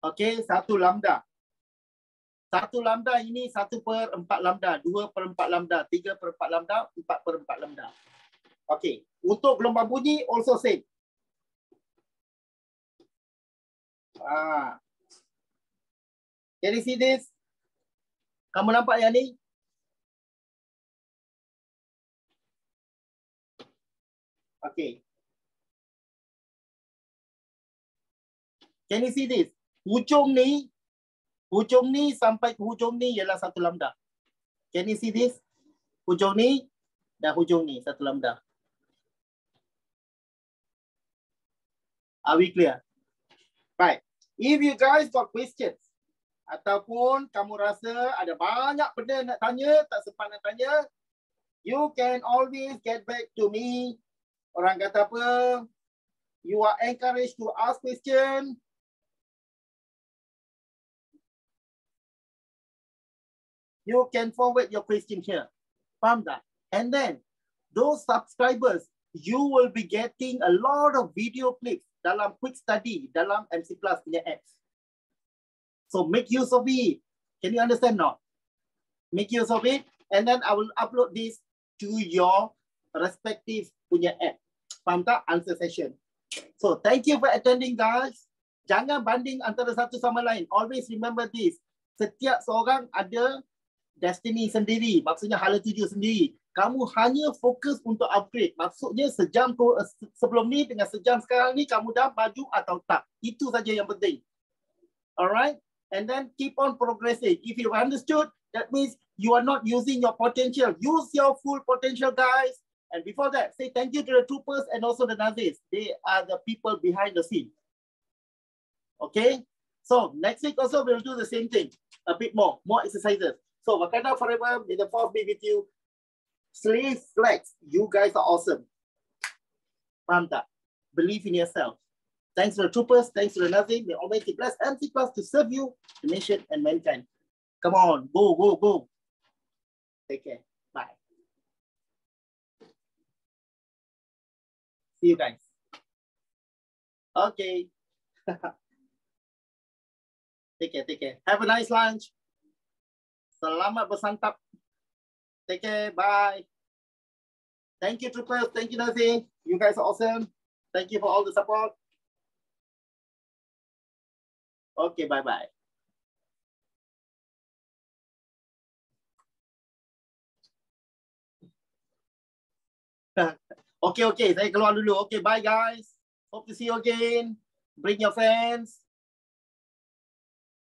Okey, satu lambda. Satu lambda ini satu per empat lambda, dua per empat lambda, tiga per empat lambda, empat per empat lambda. Okey, untuk gelombang bunyi also same. Ah. Can you see this? Kamu nampak yang ni? Okay. Can you see this? hujung ni hujung ni sampai ke hujung ni ialah satu lambda. Can you see this? Hujung ni dan hujung ni satu lambda. Are we clear? Right. If you guys got questions ataupun kamu rasa ada banyak benda nak tanya, tak sempat nak tanya, you can always get back to me. Orang kata apa? You are encouraged to ask question. You can forward your question here. Faham tak? And then those subscribers, you will be getting a lot of video clips dalam quick study dalam MC Plus punya apps. So make use of it. Can you understand now? Make use of it and then I will upload this to your respective punya app. Faham tak? Answer session. So thank you for attending guys. Jangan banding antara satu sama lain. Always remember this. Setiap seorang ada destiny sendiri, maksudnya hala tuju sendiri. Kamu hanya fokus untuk upgrade. Maksudnya sejam tu, eh, sebelum ni dengan sejam sekarang ni kamu dah maju atau tak. Itu saja yang penting. Alright? And then keep on progressing. If you understood, that means you are not using your potential. Use your full potential, guys. And before that, say thank you to the troopers and also the Nazis. They are the people behind the scene. Okay? So next week also we'll do the same thing. A bit more, more exercises. So Wakanda forever, may the force be with you. Slay flex, you guys are awesome. Panda, believe in yourself. Thanks to the troopers, thanks to the Nazi, may Almighty bless MC Plus to serve you, the nation, and mankind. Come on, go, go, go. Take care. Bye. See you guys. Okay. take care, take care. Have a nice lunch. Selamat bersantap. Take care. Bye. Thank you, troopers. Thank you, Nazi. You guys are awesome. Thank you for all the support. Okay, bye-bye. okay, okay. Saya keluar dulu. Okay, bye guys. Hope to see you again. Bring your friends.